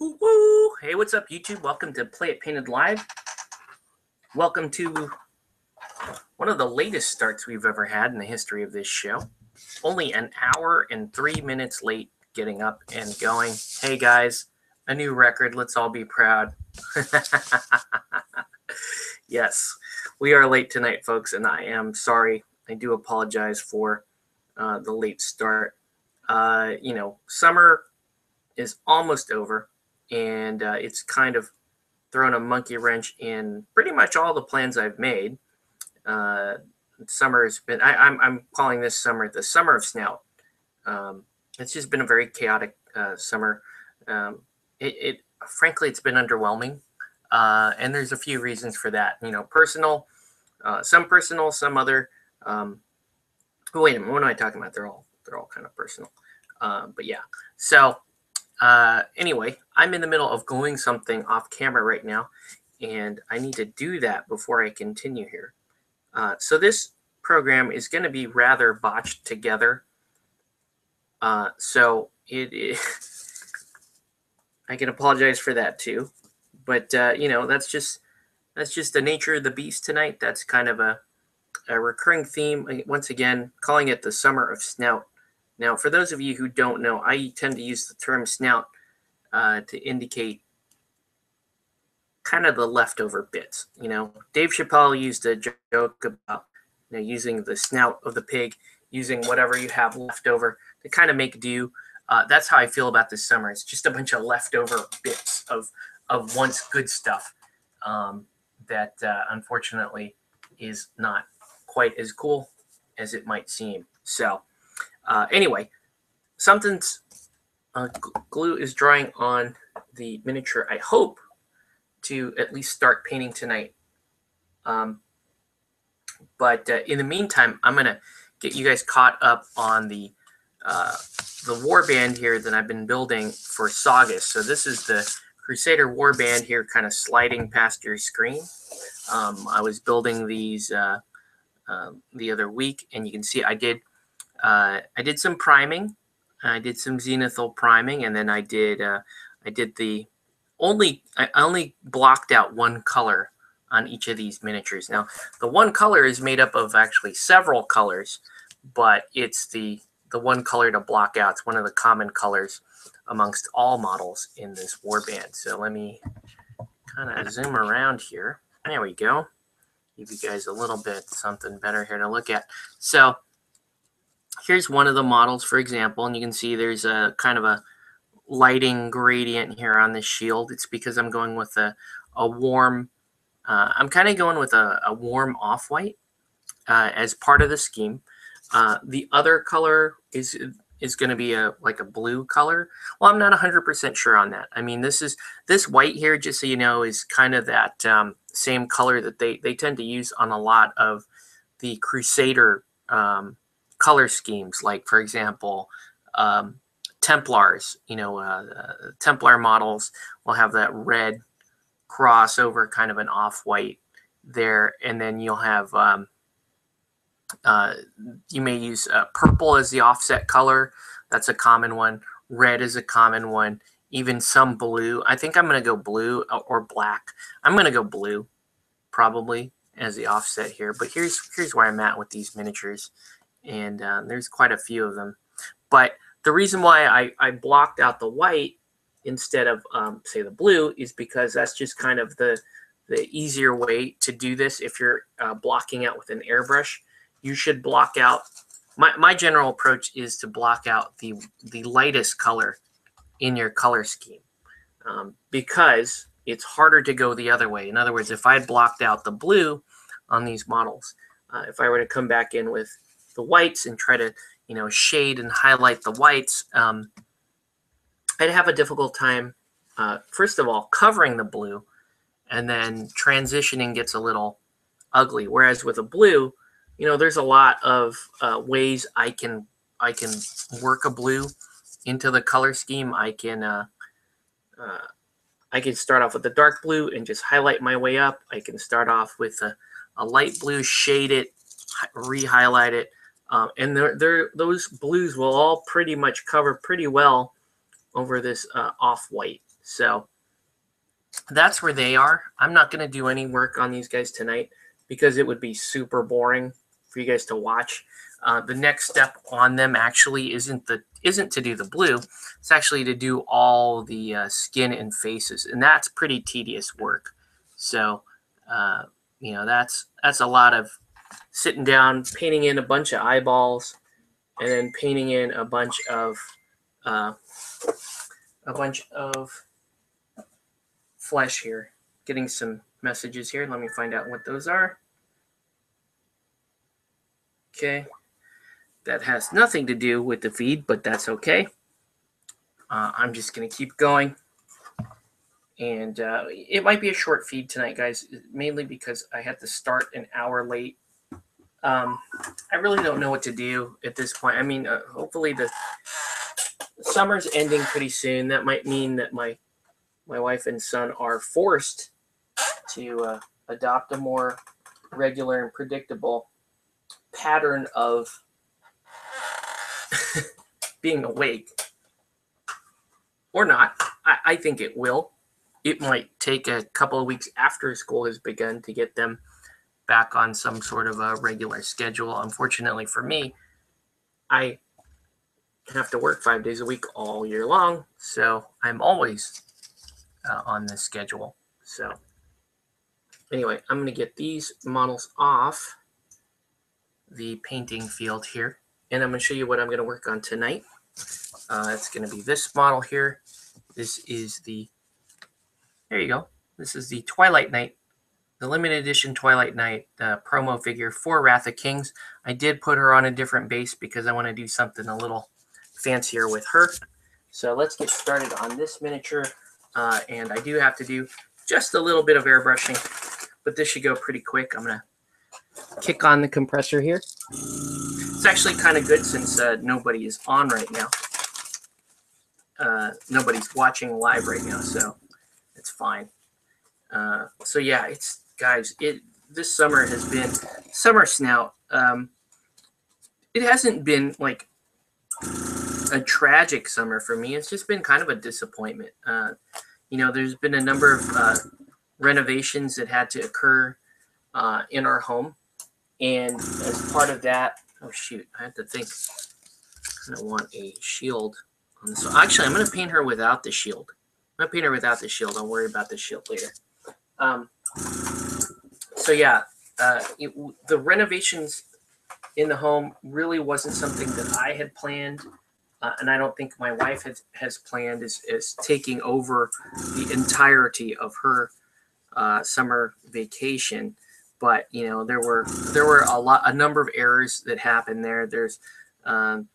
Woo woo! Hey, what's up, YouTube? Welcome to Play It Painted Live. Welcome to one of the latest starts we've ever had in the history of this show. Only an hour and three minutes late getting up and going. Hey, guys, a new record. Let's all be proud. yes, we are late tonight, folks, and I am sorry. I do apologize for uh, the late start. Uh, you know, summer is almost over, and uh, it's kind of thrown a monkey wrench in pretty much all the plans I've made. Uh, summer has been, I, am I'm, I'm calling this summer the summer of snout. Um, it's just been a very chaotic uh, summer. Um, it, it, frankly, it's been underwhelming. Uh, and there's a few reasons for that. You know, personal, uh, some personal, some other. Um, wait a minute, what am I talking about? They're all they're all kind of personal. Uh, but yeah, so uh, anyway, I'm in the middle of going something off camera right now, and I need to do that before I continue here. Uh, so this program is going to be rather botched together. Uh, so it, it I can apologize for that too, but uh, you know that's just that's just the nature of the beast tonight. That's kind of a a recurring theme. Once again, calling it the summer of snout now, for those of you who don't know, I tend to use the term snout uh, to indicate kind of the leftover bits. You know, Dave Chappelle used a joke about you know, using the snout of the pig, using whatever you have left over to kind of make do. Uh, that's how I feel about this summer. It's just a bunch of leftover bits of of once good stuff um, that uh, unfortunately is not quite as cool as it might seem. So uh, anyway, something's uh, glue is drying on the miniature. I hope to at least start painting tonight. Um, but uh, in the meantime, I'm gonna get you guys caught up on the uh, the warband here that I've been building for Saga. So this is the Crusader warband here, kind of sliding past your screen. Um, I was building these uh, uh, the other week, and you can see I did uh, I did some priming. I did some zenithal priming, and then I did uh, I did the only I only blocked out one color on each of these miniatures. Now the one color is made up of actually several colors, but it's the the one color to block out. It's one of the common colors amongst all models in this warband. So let me kind of zoom around here. There we go. Give you guys a little bit something better here to look at. So here's one of the models, for example, and you can see there's a kind of a lighting gradient here on the shield. It's because I'm going with a, a warm, uh, I'm kind of going with a, a warm off-white uh, as part of the scheme. Uh, the other color is is going to be a like a blue color. Well, I'm not 100% sure on that. I mean, this is this white here, just so you know, is kind of that um, same color that they they tend to use on a lot of the Crusader um, color schemes, like for example, um, Templars. You know, uh, uh, Templar models will have that red cross over kind of an off-white there, and then you'll have um, uh, you may use uh, purple as the offset color. That's a common one. Red is a common one. Even some blue. I think I'm going to go blue uh, or black. I'm going to go blue, probably as the offset here. But here's here's where I'm at with these miniatures and uh, there's quite a few of them. But the reason why I, I blocked out the white instead of um, say the blue is because that's just kind of the the easier way to do this. If you're uh, blocking out with an airbrush, you should block out. My, my general approach is to block out the the lightest color in your color scheme um, because it's harder to go the other way. In other words, if I had blocked out the blue on these models, uh, if I were to come back in with the whites and try to you know shade and highlight the whites, um, I'd have a difficult time. Uh, first of all, covering the blue, and then transitioning gets a little ugly. Whereas with a blue, you know, there's a lot of uh, ways I can I can work a blue into the color scheme. I can uh, uh, I can start off with the dark blue and just highlight my way up. I can start off with a, a light blue, shade it, re-highlight it, um, and they're, they're, those blues will all pretty much cover pretty well over this uh, off-white. So that's where they are. I'm not going to do any work on these guys tonight because it would be super boring for you guys to watch. Uh, the next step on them actually isn't the isn't to do the blue. It's actually to do all the uh, skin and faces, and that's pretty tedious work. So, uh, you know, that's that's a lot of sitting down, painting in a bunch of eyeballs, and then painting in a bunch of uh, a bunch of flesh here. Getting some messages here. Let me find out what those are. Okay. That has nothing to do with the feed, but that's okay. Uh, I'm just going to keep going. And uh, it might be a short feed tonight, guys, mainly because I had to start an hour late. Um, I really don't know what to do at this point. I mean, uh, hopefully the summer's ending pretty soon. That might mean that my my wife and son are forced to uh, adopt a more regular and predictable pattern of being awake or not. I, I think it will. It might take a couple of weeks after school has begun to get them back on some sort of a regular schedule. Unfortunately for me, I have to work five days a week all year long, so I'm always uh, on this schedule. So, anyway, I'm going to get these models off the painting field here, and I'm going to show you what I'm going to work on tonight. Uh, it's going to be this model here. This is the, there you go. This is the Twilight Knight, the limited edition Twilight Knight uh, promo figure for Wrath of Kings. I did put her on a different base because I want to do something a little fancier with her. So let's get started on this miniature. Uh, and I do have to do just a little bit of airbrushing, but this should go pretty quick. I'm going to kick on the compressor here. It's actually kind of good since uh, nobody is on right now. Uh, nobody's watching live right now, so it's fine. Uh, so yeah, it's guys. It this summer has been summer snout. Um, it hasn't been like a tragic summer for me. It's just been kind of a disappointment. Uh, you know, there's been a number of uh, renovations that had to occur uh, in our home, and as part of that, oh shoot, I have to think. I want a shield on this. Actually, I'm going to paint her without the shield. I'm going to paint her without the shield. I'll worry about the shield later. Um, so yeah, uh, it, the renovations in the home really wasn't something that I had planned uh, and I don't think my wife has, has planned is, is taking over the entirety of her uh, summer vacation. But you know there were there were a lot a number of errors that happened there. There's um,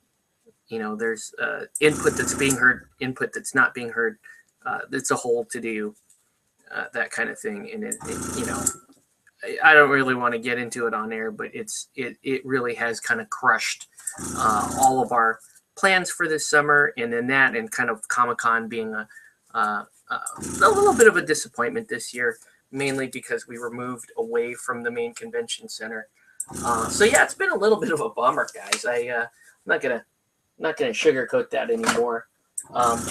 you know there's uh, input that's being heard, input that's not being heard. Uh, it's a whole to do uh, that kind of thing, and it, it you know I don't really want to get into it on air, but it's it it really has kind of crushed uh, all of our plans for this summer, and then that, and kind of Comic Con being a, uh, uh, a little bit of a disappointment this year, mainly because we were moved away from the main convention center. Uh, so yeah, it's been a little bit of a bummer, guys. I uh, I'm not gonna not gonna sugarcoat that anymore. Um,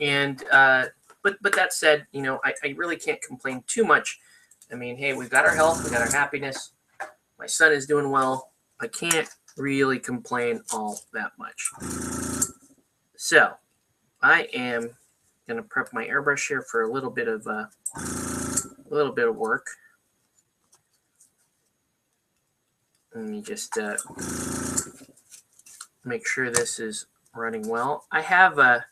and uh, but but that said, you know, I, I really can't complain too much. I mean, hey, we've got our health, we got our happiness. My son is doing well. I can't really complain all that much. So I am going to prep my airbrush here for a little bit of uh, a little bit of work. Let me just uh, make sure this is running well. I have a,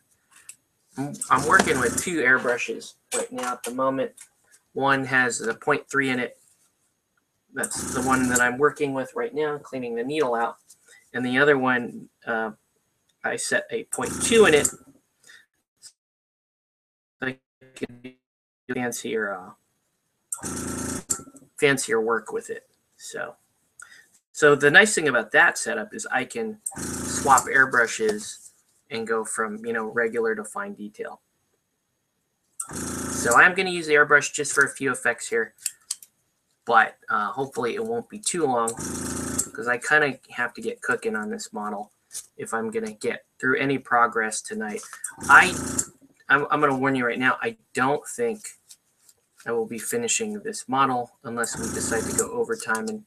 uh, I'm working with two airbrushes right now at the moment. One has a 0.3 in it that's the one that I'm working with right now, cleaning the needle out. And the other one, uh, I set a 0.2 in it. So I can do fancier, uh, fancier work with it. So, so the nice thing about that setup is I can swap airbrushes and go from, you know, regular to fine detail. So I'm going to use the airbrush just for a few effects here but uh, hopefully it won't be too long because I kind of have to get cooking on this model if I'm going to get through any progress tonight. I I'm, I'm going to warn you right now. I don't think I will be finishing this model unless we decide to go overtime and,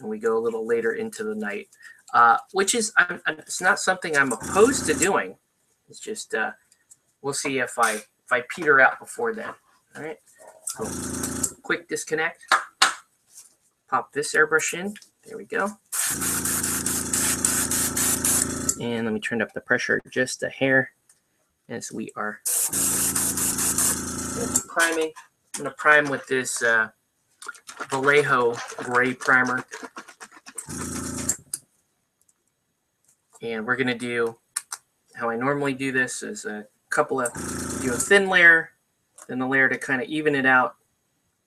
and we go a little later into the night, uh, which is I'm, it's not something I'm opposed to doing. It's just uh, we'll see if I if I peter out before then. All right. So quick disconnect. Pop this airbrush in. There we go. And let me turn up the pressure just a hair as we are priming. I'm going to prime with this uh, Vallejo gray primer. And we're going to do how I normally do this is a couple of, do a thin layer, then a layer to kind of even it out,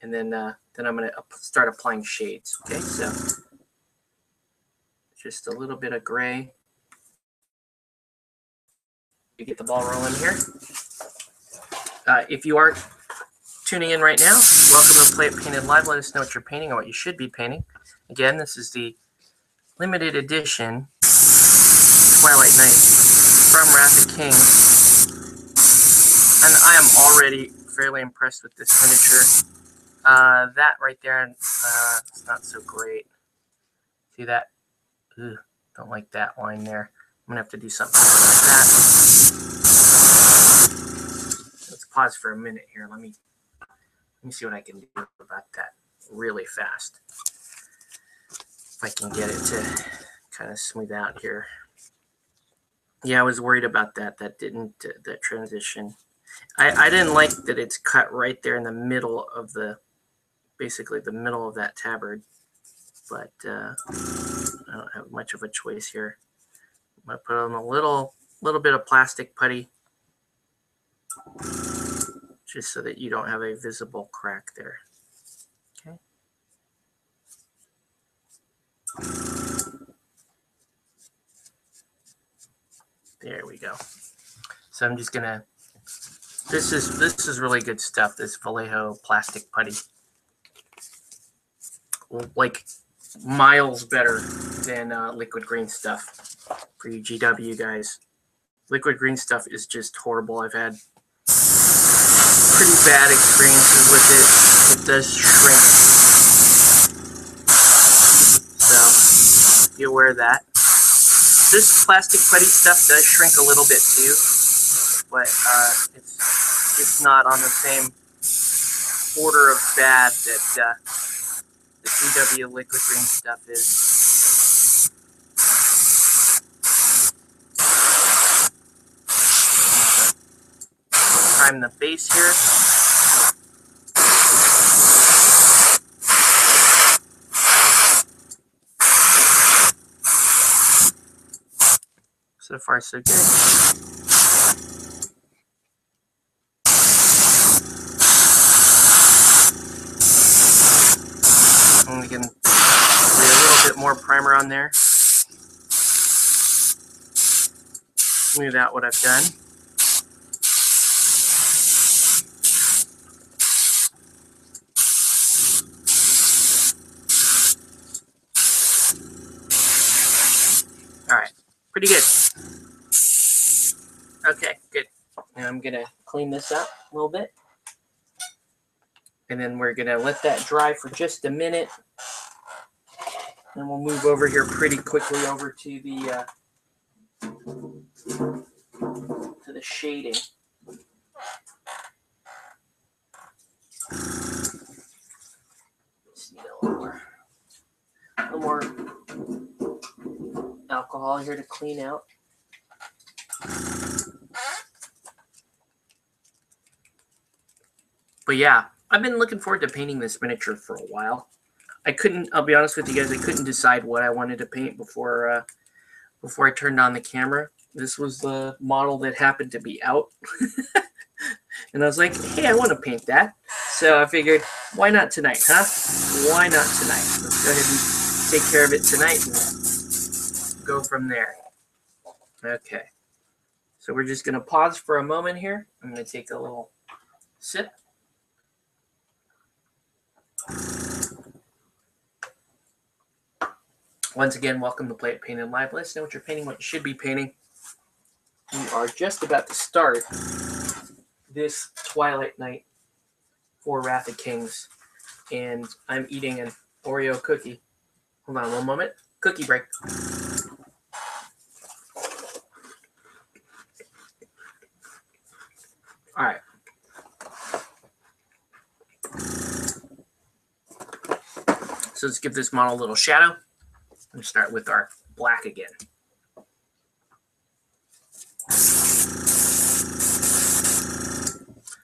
and then uh, then I'm going to start applying shades. Okay, so just a little bit of gray. You get the ball rolling here. Uh, if you are tuning in right now, welcome to Play It Painted Live. Let us know what you're painting or what you should be painting. Again, this is the limited edition Twilight Knight from Wrath of Kings. And I am already fairly impressed with this miniature. Uh, that right there, uh, it's not so great. See that? Don't like that line there. I'm gonna have to do something like that. Let's pause for a minute here. Let me let me see what I can do about that really fast. If I can get it to kind of smooth out here. Yeah, I was worried about that. That didn't uh, that transition. I I didn't like that it's cut right there in the middle of the basically the middle of that tabard. But uh, I don't have much of a choice here. I'm gonna put on a little little bit of plastic putty just so that you don't have a visible crack there. Okay. There we go. So I'm just gonna. This is this is really good stuff. This Vallejo plastic putty, like miles better than uh, liquid green stuff for you GW guys. Liquid green stuff is just horrible. I've had pretty bad experiences with it. It does shrink. So be aware of that. This plastic putty stuff does shrink a little bit too, but uh, it's not on the same order of bad that uh, the GW liquid green stuff is. Prime the base here. So far, so good. And we can lay a little bit more primer on there. Smooth out what I've done. All right, pretty good. Okay, good. Now I'm gonna clean this up a little bit. And then we're gonna let that dry for just a minute. And we'll move over here pretty quickly over to the uh, to the shading. Just need a little more, a little more alcohol here to clean out. But yeah, I've been looking forward to painting this miniature for a while. I couldn't. I'll be honest with you guys. I couldn't decide what I wanted to paint before uh, before I turned on the camera. This was the model that happened to be out, and I was like, "Hey, I want to paint that." So I figured, why not tonight, huh? Why not tonight? Let's go ahead and take care of it tonight and go from there. Okay. So we're just gonna pause for a moment here. I'm gonna take a little sip. Once again, welcome to Play It Painted Live. Let us know what you're painting, what you should be painting. We are just about to start this Twilight Knight for Wrath of Kings, and I'm eating an Oreo cookie. Hold on one moment. Cookie break. All right. So let's give this model a little shadow and start with our black again.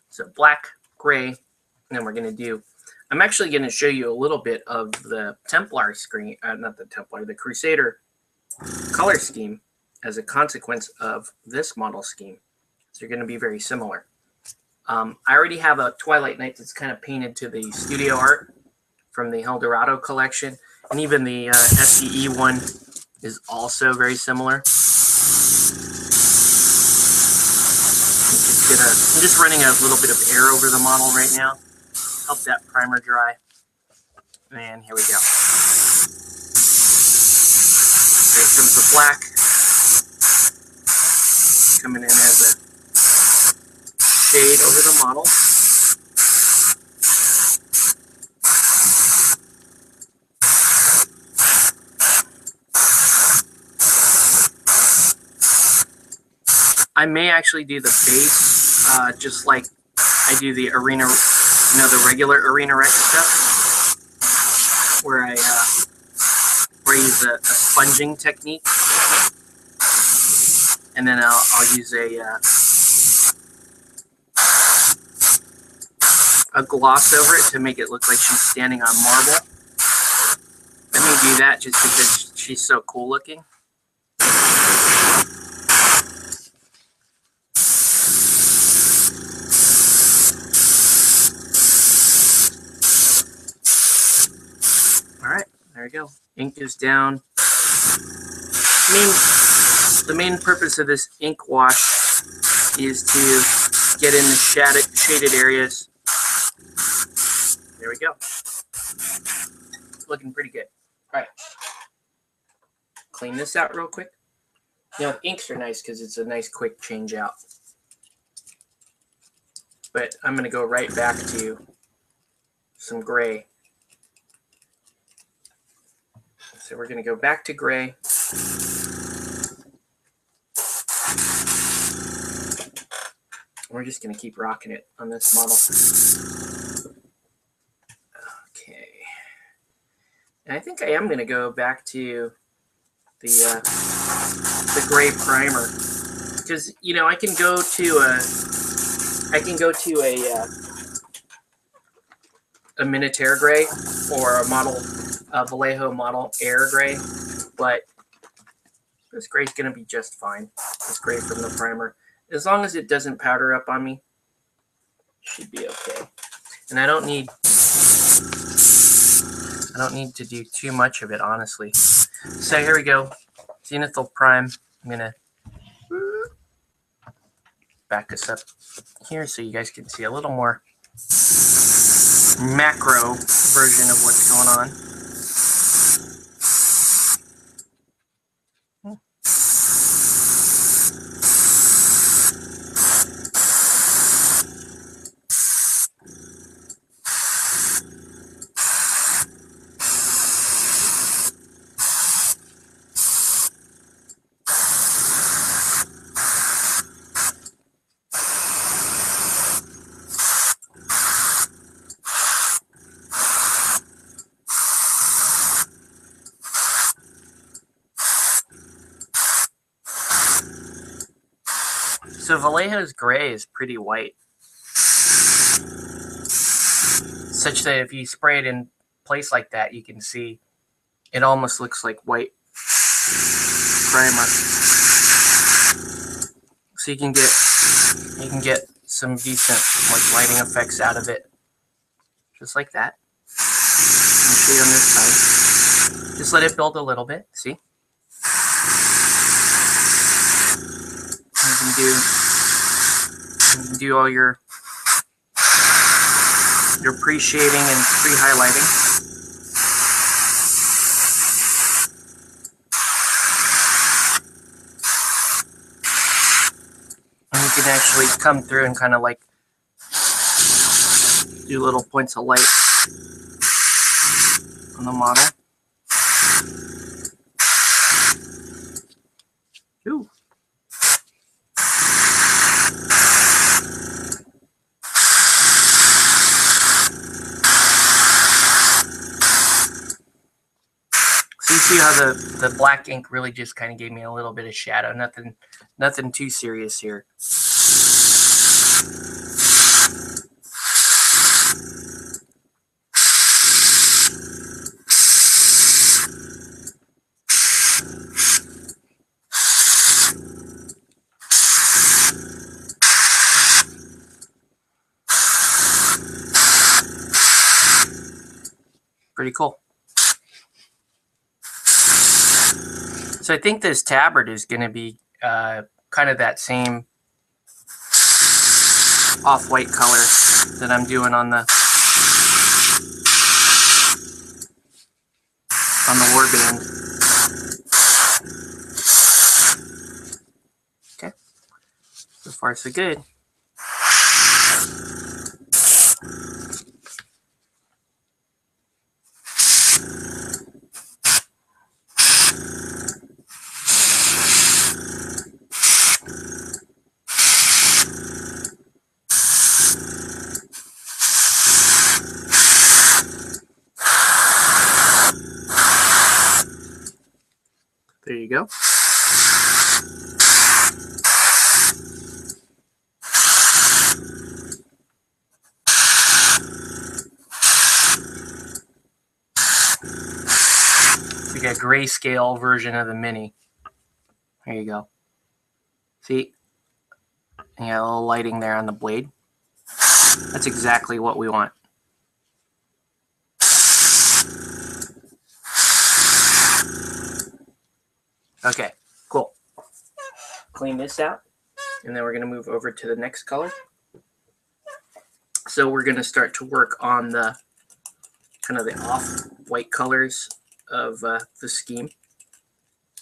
So black, gray, and then we're going to do, I'm actually going to show you a little bit of the Templar screen, uh, not the Templar, the Crusader color scheme as a consequence of this model scheme. So you're going to be very similar. Um, I already have a Twilight Knight that's kind of painted to the studio art from the Hell Dorado collection. And even the uh, one is also very similar. I'm just, I'm just running a little bit of air over the model right now. Help that primer dry. And here we go. There comes the black. Coming in as a shade over the model. I may actually do the base uh, just like I do the arena, you know, the regular Arena Rex stuff, where I uh, where I use a, a, sponging technique, and then I'll, I'll use a uh, a gloss over it to make it look like she's standing on marble. Let me do that just because she's so cool looking. There we go. Ink is down. The main purpose of this ink wash is to get in the shaded, shaded areas. There we go. Looking pretty good. All right. Clean this out real quick. You know, inks are nice because it's a nice quick change out. But I'm going to go right back to some gray. So we're going to go back to gray. We're just going to keep rocking it on this model. Okay. And I think I am going to go back to the uh, the gray primer because you know I can go to a I can go to a uh, a Minitaire gray or a model uh, Vallejo model air gray, but this gray is going to be just fine. This gray from the primer. As long as it doesn't powder up on me, should be okay. And I don't need I don't need to do too much of it, honestly. So here we go. Zenithal Prime. I'm going to back us up here so you guys can see a little more macro version of what's going on. So Vallejo's gray is pretty white. Such that if you spray it in place like that, you can see it almost looks like white primer. So you can get you can get some decent like lighting effects out of it. Just like that. Me show you on this side. Just let it build a little bit, see? You can do do all your your pre-shading and pre-highlighting. And you can actually come through and kind of like do little points of light on the model. Ooh. So you see how the, the black ink really just kind of gave me a little bit of shadow. Nothing nothing too serious here. Pretty cool. So I think this tabard is going to be uh, kind of that same off-white color that I'm doing on the on the warband. Okay, so far so good. Grayscale version of the mini. There you go. See? Yeah, a little lighting there on the blade. That's exactly what we want. Okay, cool. Clean this out, and then we're going to move over to the next color. So we're going to start to work on the kind of the off-white colors of uh, the scheme.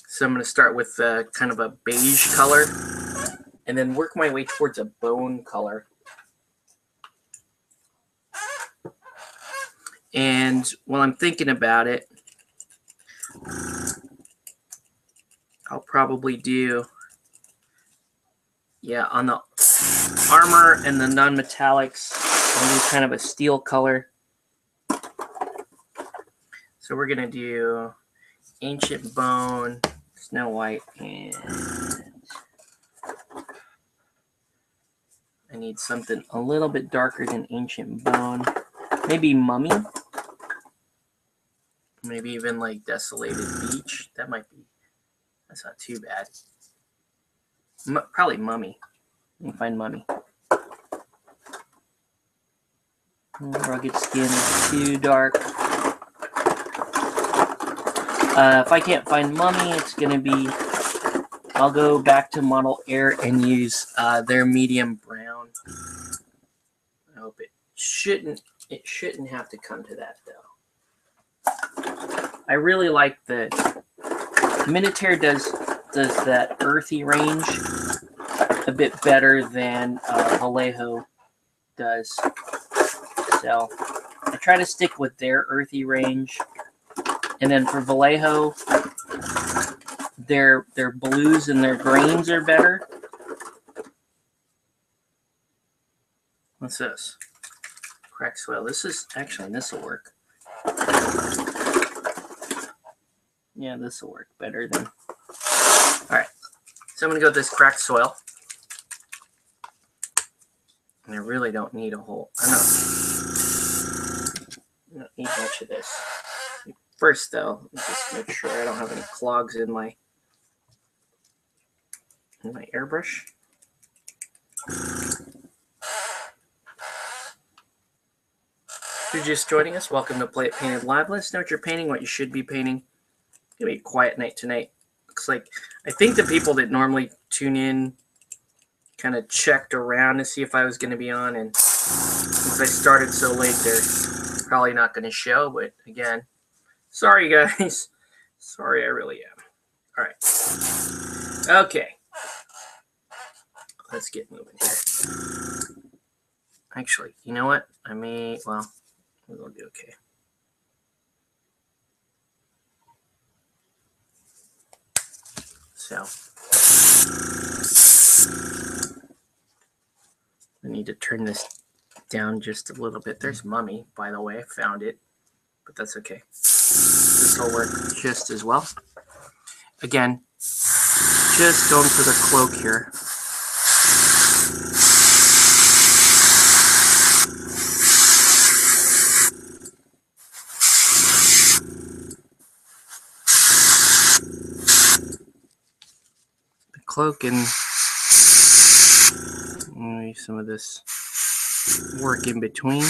So I'm going to start with uh, kind of a beige color, and then work my way towards a bone color. And while I'm thinking about it, I'll probably do, yeah, on the armor and the non-metallics, I'll do kind of a steel color. So we're going to do Ancient Bone, Snow White, and I need something a little bit darker than Ancient Bone. Maybe Mummy. Maybe even like Desolated Beach. That might be that's not too bad. M probably mummy. Let me find mummy. Rugged skin is too dark. Uh, if I can't find mummy, it's gonna be. I'll go back to Model Air and use uh, their medium brown. I hope it shouldn't. It shouldn't have to come to that though. I really like the Minitaire does does that earthy range a bit better than uh, Vallejo does. So I try to stick with their earthy range, and then for Vallejo, their their blues and their greens are better. What's this? Cracked soil. This is actually this will work. Yeah, this will work better than. All right, so I'm gonna go with this cracked soil. And I really don't need a whole. I don't, I don't need much of this. First, though, just make sure I don't have any clogs in my in my airbrush. If you're just joining us, welcome to Play It Painted Live. Let us know what you're painting, what you should be painting gonna be a quiet night tonight. Looks like I think the people that normally tune in kind of checked around to see if I was gonna be on, and since I started so late, they're probably not gonna show. But again, sorry guys, sorry I really am. All right, okay, let's get moving here. Actually, you know what? I may, well, it'll be okay. So I need to turn this down just a little bit. There's Mummy, by the way. I Found it, but that's okay. Will work just as well. Again, just going for the cloak here. The cloak and some of this work in between.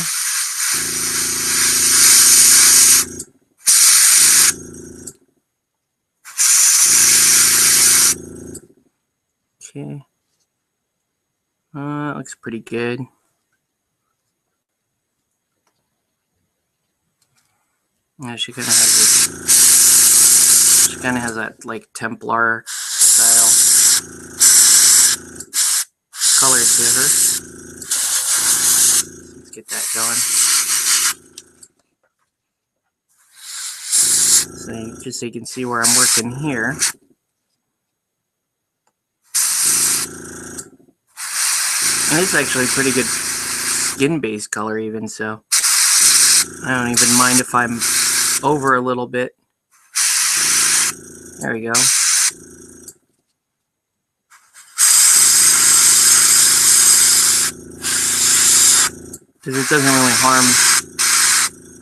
Okay. Uh, looks pretty good. Yeah, she kind of has this. She kind of has that like Templar style color to her. Let's get that going. So just so you can see where I'm working here. It's actually pretty good skin based color even so I don't even mind if I'm over a little bit. There we go. Because it doesn't really harm,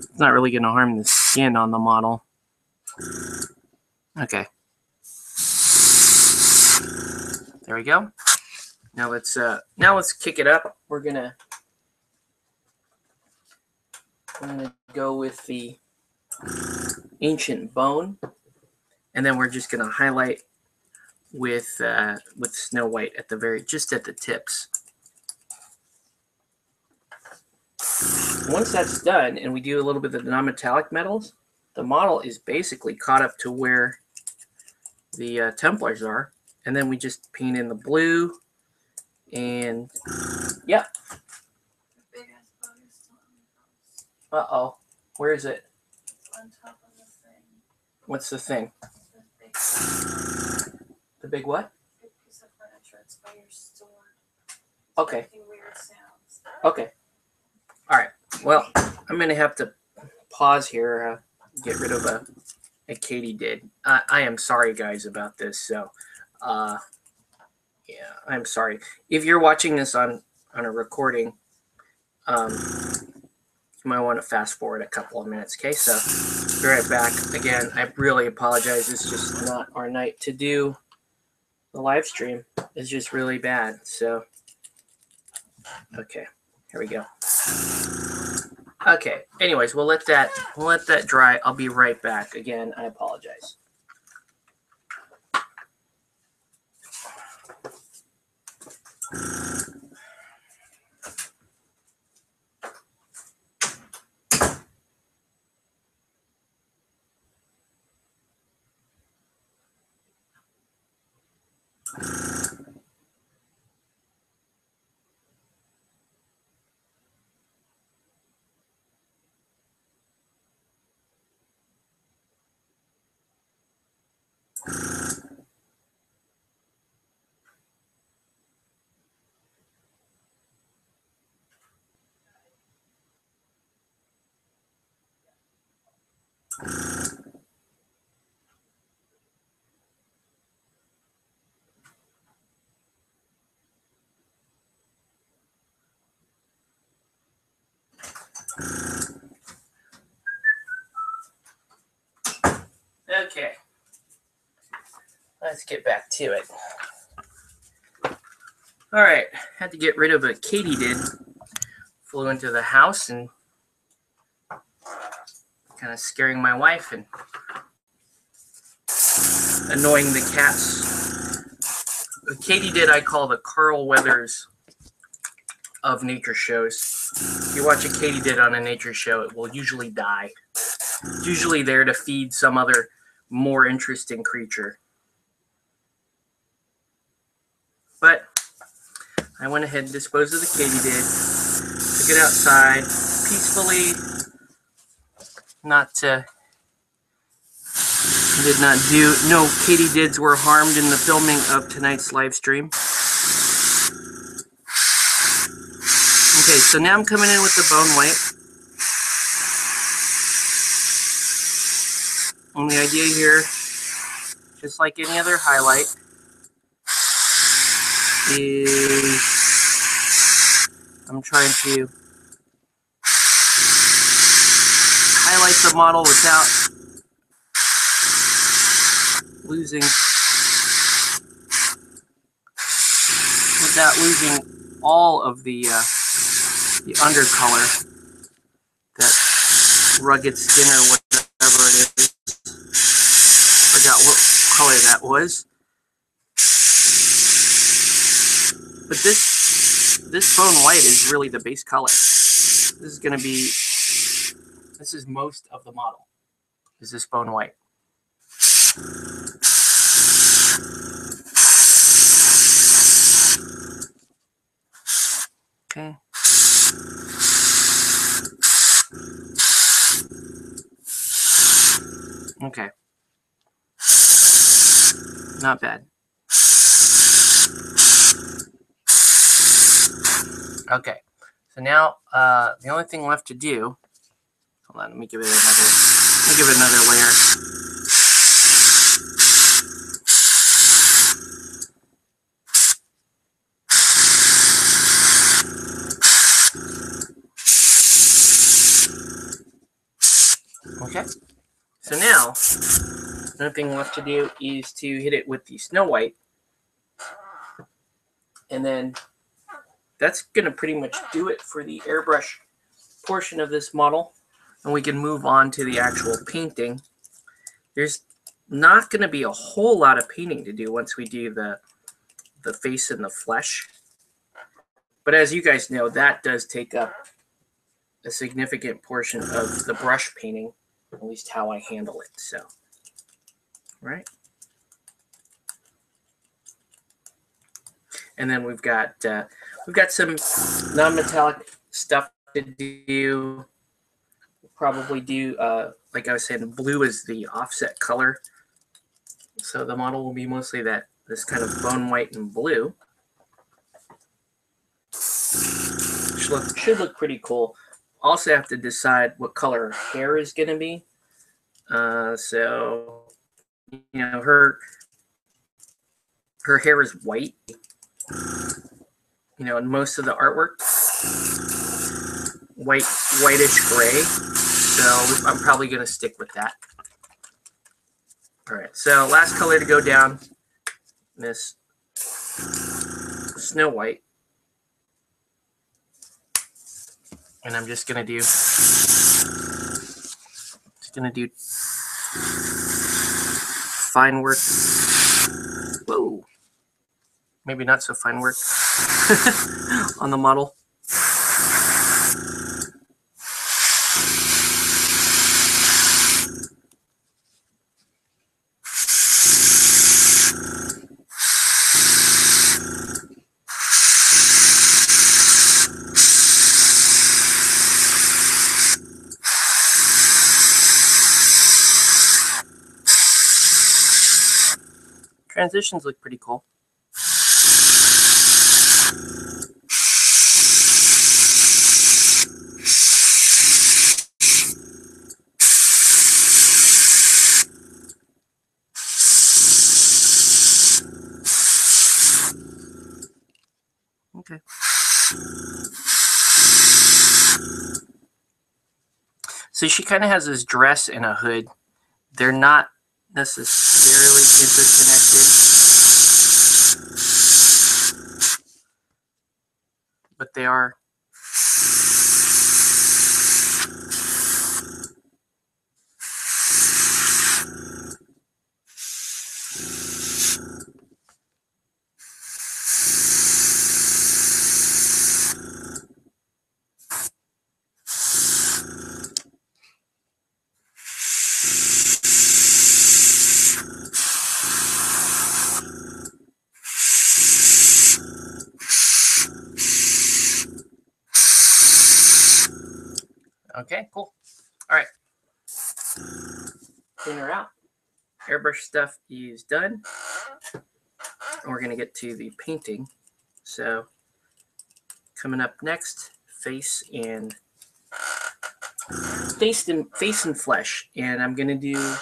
it's not really going to harm the skin on the model. Okay. There we go. Now let's uh now let's kick it up. We're gonna gonna go with the ancient bone, and then we're just gonna highlight with uh, with Snow White at the very just at the tips. Once that's done, and we do a little bit of the non-metallic metals, the model is basically caught up to where the uh, Templars are, and then we just paint in the blue, and house. Uh oh, where is it? What's the thing? The big, what? Okay. Okay. All right. Well, I'm gonna have to pause here. Uh, get rid of a, a katydid. I, I am sorry, guys, about this. So, uh, yeah, I'm sorry. If you're watching this on on a recording, um, you might want to fast forward a couple of minutes. Okay. So, be right back. Again, I really apologize. It's just not our night to do the live stream. It's just really bad. So, okay. Here we go. Okay. Anyways, we'll let that we'll let that dry. I'll be right back. Again, I apologize. Grrrr. Okay. Let's get back to it. All right, had to get rid of a katydid. Flew into the house and kind of scaring my wife and annoying the cats. The katydid I call the Carl Weathers of nature shows. If you watch a katydid on a nature show, it will usually die. It's usually there to feed some other more interesting creature. But I went ahead and disposed of the katydid. to get outside peacefully. Not to, did not do no katydids were harmed in the filming of tonight's live stream. Okay, so now I'm coming in with the bone white. And the idea here, just like any other highlight, is I'm trying to highlight the model without losing without losing all of the uh, the undercolor, that rugged skin or whatever it is. Forgot what color that was. But this this bone white is really the base color. This is going to be this is most of the model. Is this bone white? Okay. Okay. Not bad. Okay. So now uh, the only thing left to do. Hold on. Let me give it another. Let me give it another layer. Okay. So now, another thing left to do is to hit it with the Snow White. And then that's going to pretty much do it for the airbrush portion of this model. And we can move on to the actual painting. There's not going to be a whole lot of painting to do once we do the, the face and the flesh. But as you guys know, that does take up a significant portion of the brush painting at least how I handle it. So, right. And then we've got uh, we've got some non-metallic stuff to do. We'll probably do uh, like I was saying, blue is the offset color. So the model will be mostly that this kind of bone white and blue. Should look, should look pretty cool also have to decide what color hair is going to be. Uh, so, know, her her hair is white. You know, in most of the artwork, white, whitish gray. So I'm probably going to stick with that. All right. So last color to go down, Miss Snow White. and I'm just gonna do just gonna do fine work. Whoa, maybe not so fine work on the model. Transitions look pretty cool. Okay. So she kind of has this dress and a hood. They're not necessarily interconnected, but they are. Is done. We're going to get to the painting. So, coming up next, face and face and face and flesh, and I'm going to do.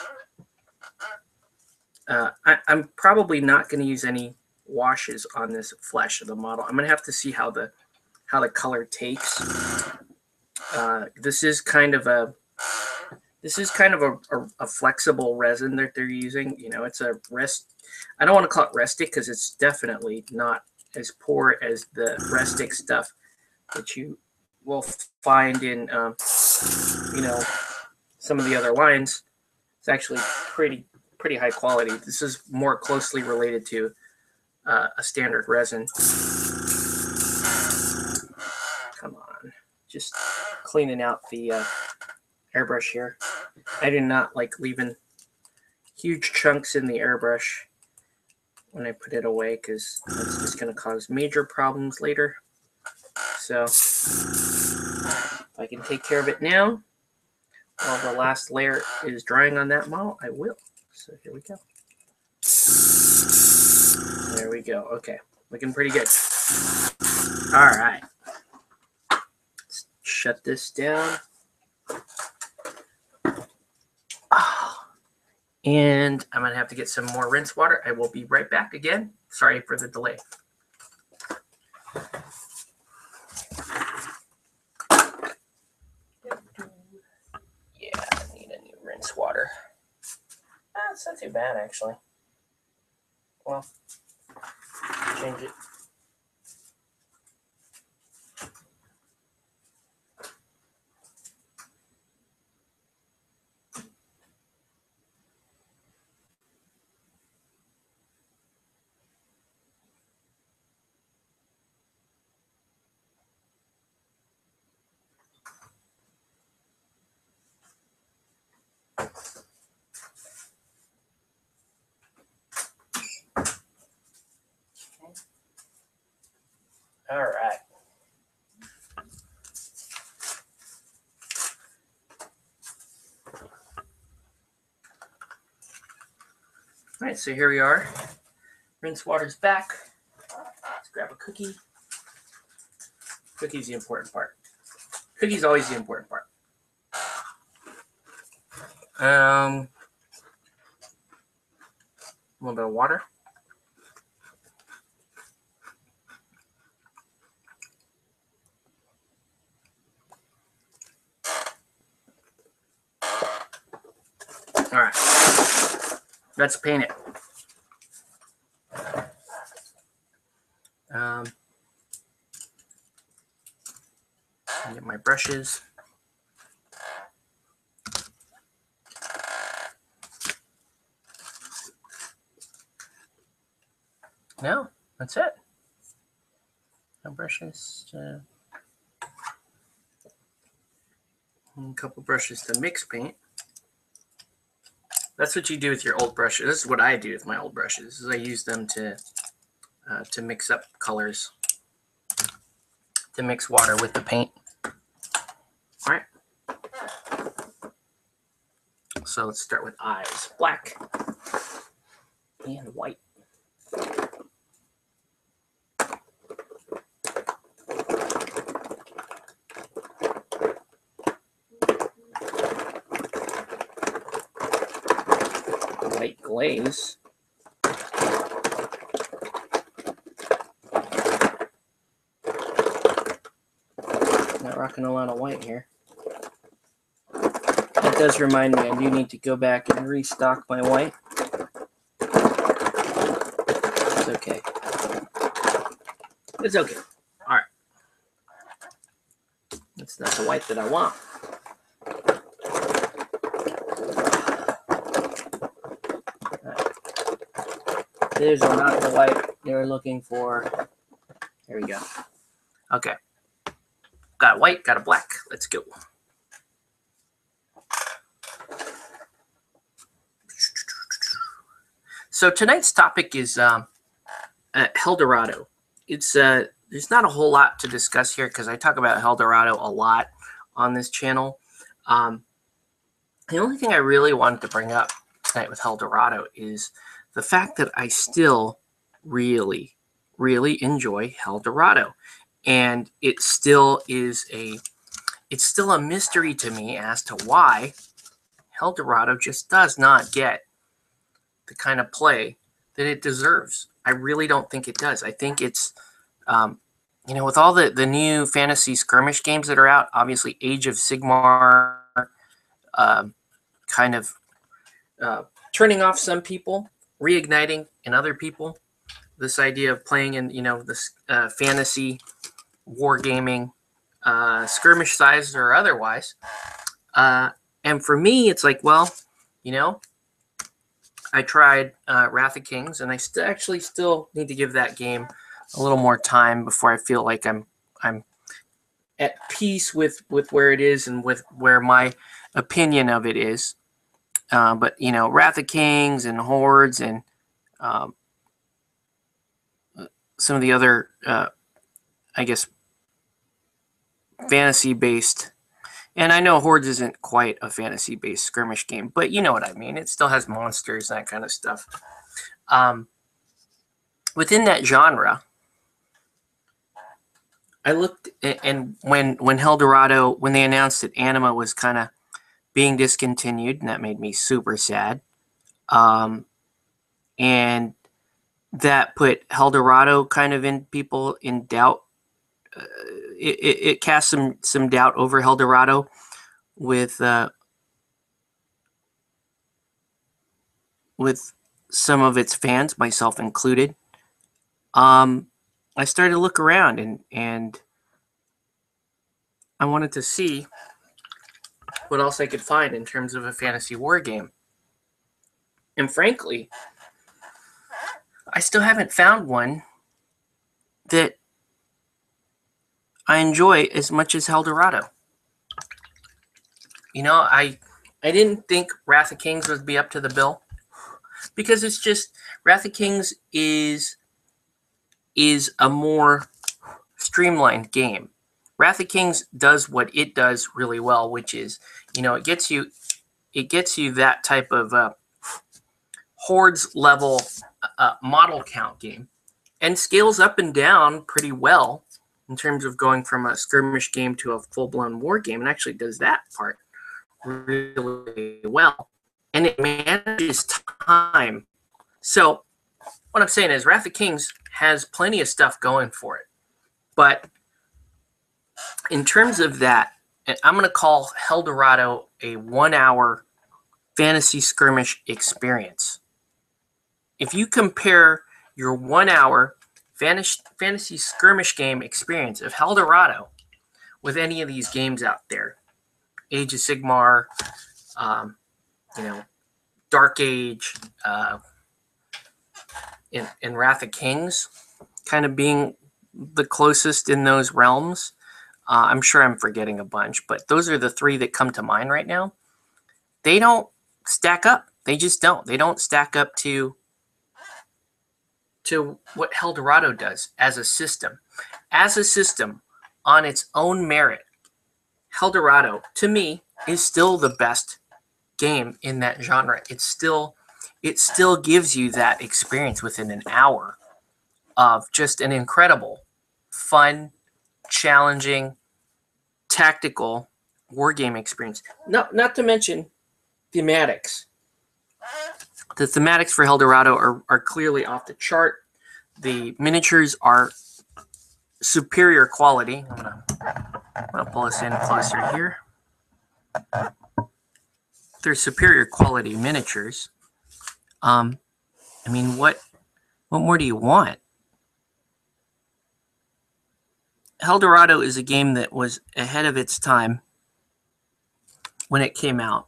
Uh, I, I'm probably not going to use any washes on this flesh of the model. I'm going to have to see how the how the color takes. Uh, this is kind of a this is kind of a, a, a, flexible resin that they're using. You know, it's a rest. I don't want to call it restic because it's definitely not as poor as the restic stuff that you will find in, um, you know, some of the other lines. It's actually pretty pretty high quality. This is more closely related to uh, a standard resin. Come on, just cleaning out the uh, airbrush here. I do not like leaving huge chunks in the airbrush when I put it away because that's just going to cause major problems later. So if I can take care of it now while the last layer is drying on that model, I will. So here we go. There we go. Okay, looking pretty good. All right. Let's shut this down. And I'm going to have to get some more rinse water. I will be right back again. Sorry for the delay. Yeah, I need a new rinse water. Ah, not too bad, actually. Well, change it. All right. All right, so here we are. Rinse water's back. Let's grab a cookie. Cookie's the important part. Cookie's always the important part. Um, a little bit of water. All right, let's paint it. Um, get my brushes. No, that's it. No brushes. To, a couple brushes to mix paint. That's what you do with your old brushes. This is what I do with my old brushes. Is I use them to uh, to mix up colors, to mix water with the paint. All right. So let's start with eyes. Black and white. White glaze. Not rocking a lot of white here. Does remind me, I do need to go back and restock my white. It's okay. It's okay. All right. That's not the white that I want. There's not the white they were looking for. There we go. Okay. Got a white, got a black. Let's go. So tonight's topic is um, uh. It's uh, there's not a whole lot to discuss here because I talk about Hell Dorado a lot on this channel. Um, the only thing I really wanted to bring up tonight with Hell Dorado is the fact that I still really, really enjoy Hell Dorado. And it still is a it's still a mystery to me as to why Hell Dorado just does not get the kind of play that it deserves. I really don't think it does. I think it's um, you know, with all the the new fantasy skirmish games that are out, obviously Age of Sigmar, uh, kind of uh, turning off some people, reigniting in other people. This idea of playing in you know this uh, fantasy wargaming, uh, skirmish size or otherwise. Uh, and for me, it's like, well, you know, I tried uh, Wrath of Kings, and I st- actually still need to give that game a little more time before I feel like I'm I'm at peace with with where it is and with where my opinion of it is. Uh, but you know, Wrath of Kings and Hordes and um, some of the other, uh, I guess, fantasy based. And I know Hordes isn't quite a fantasy based skirmish game, but you know what I mean. It still has monsters and that kind of stuff. Um, within that genre, I looked and when when Hell Dorado when they announced that Anima was kind of being discontinued, and that made me super sad. Um, and that put Hell Dorado kind of in people in doubt. Uh, it, it, it, cast some some doubt over Hell Dorado with uh, with some of its fans, myself included. Um, I started to look around and and I wanted to see what else I could find in terms of a fantasy war game. And frankly, I still haven't found one that I enjoy as much as Hell Dorado. You know, I I didn't think Wrath of Kings would be up to the bill because it's just Wrath of Kings is is a more streamlined game. Wrath of Kings does what it does really well, which is, you know, it gets you it gets you that type of uh, hordes level uh, model count game and scales up and down pretty well in terms of going from a skirmish game to a full-blown war game and actually does that part really well and it manages time so what i'm saying is wrath of kings has plenty of stuff going for it. But in terms of that, eh, I'm going to call Hell Dorado a one hour fantasy skirmish experience. If you compare your one hour fantasy skirmish game experience of Hell Dorado with any of these games out there, Age of Sigmar, um, you know, Dark Age, uh, in, in Wrath of Kings, kind of being the closest in those realms. Uh, I'm sure I'm forgetting a bunch, but those are the three that come to mind right now. They don't stack up. They just don't. They don't stack up to to what Hell Dorado does as a system. As a system, on its own merit, Hell Dorado, to me, is still the best game in that genre. It's still it still gives you that experience within an hour of just an incredible, fun, challenging, tactical war game experience. Not not to mention thematics. The thematics for Hell Dorado are, are clearly off the chart. The miniatures are superior quality. I'm gonna, I'm gonna pull this in closer here. They're superior quality miniatures. Um, I mean, what what more do you want? Hell Dorado is a game that was ahead of its time when it came out,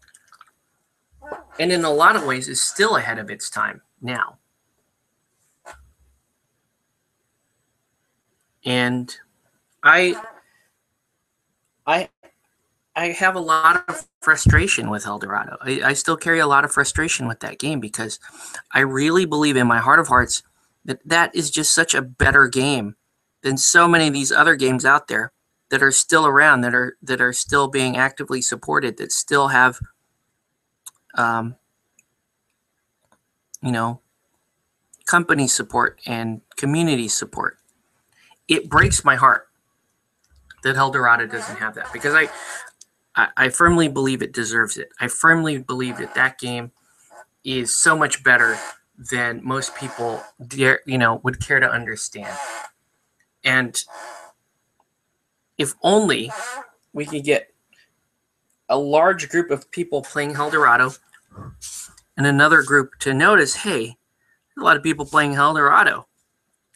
and in a lot of ways is still ahead of its time now. And I I I have a lot of frustration with Hell Dorado. I, I still carry a lot of frustration with that game because I really believe in my heart of hearts that that is just such a better game than so many of these other games out there that are still around that are that are still being actively supported that still have um, you know company support and community support it breaks my heart that Hell Dorado doesn't have that because i I, I firmly believe it deserves it. I firmly believe that that game is so much better than most people dare, you know, would care to understand. And if only we could get a large group of people playing Hell Dorado and another group to notice, hey, a lot of people playing Hell Dorado.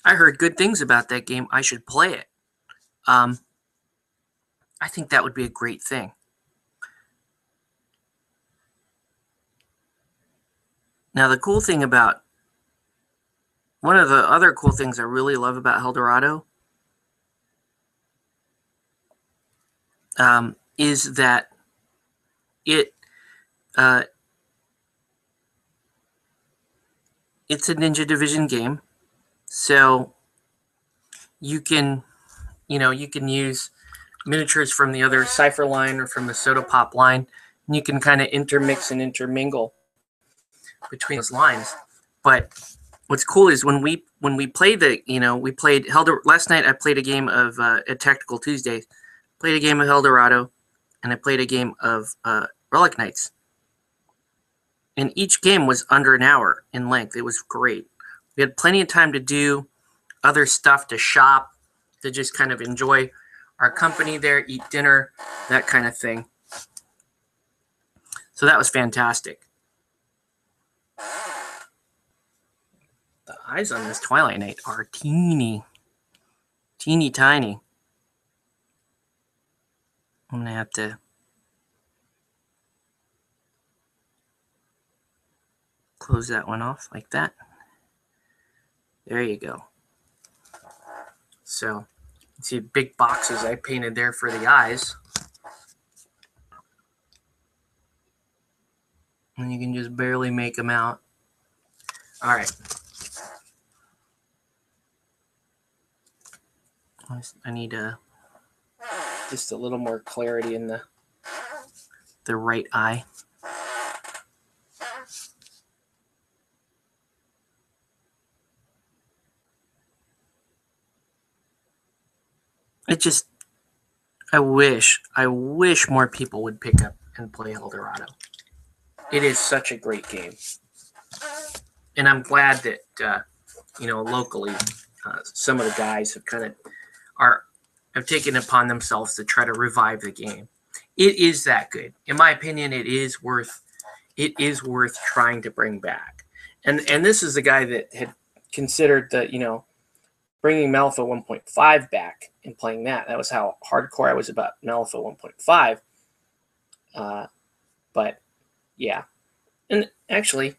I heard good things about that game. I should play it. Um, I think that would be a great thing. Now, the cool thing about one of the other cool things I really love about Hell Dorado um, is that it uh, it's a Ninja Division game, so you can you know you can use miniatures from the other Cypher line or from the Soda Pop line, and you can kind of intermix and intermingle between those lines. But what's cool is when we when we play the you know we played Helder last night. I played a game of uh, at Tactical Tuesday, played a game of Hell Dorado, and I played a game of uh, Relic Knights. And each game was under an hour in length. It was great. We had plenty of time to do other stuff, to shop, to just kind of enjoy our company there, eat dinner, that kind of thing. So that was fantastic. The eyes on this Twilight Knight are teeny, teeny tiny. I'm gonna have to close that one off like that. There you go. So, see big boxes I painted there for the eyes. And you can just barely make them out. All right. I need a just a little more clarity in the the right eye. It just I wish I wish more people would pick up and play Hell Dorado. It is such a great game, and I'm glad that uh, you know locally uh, some of the guys have kind of are have taken upon themselves to try to revive the game. It is that good, in my opinion. It is worth it is worth trying to bring back. And and this is the guy that had considered the you know bringing Malifaux 1.5 back and playing that. That was how hardcore I was about Malifaux 1.5. Uh, but yeah, and actually,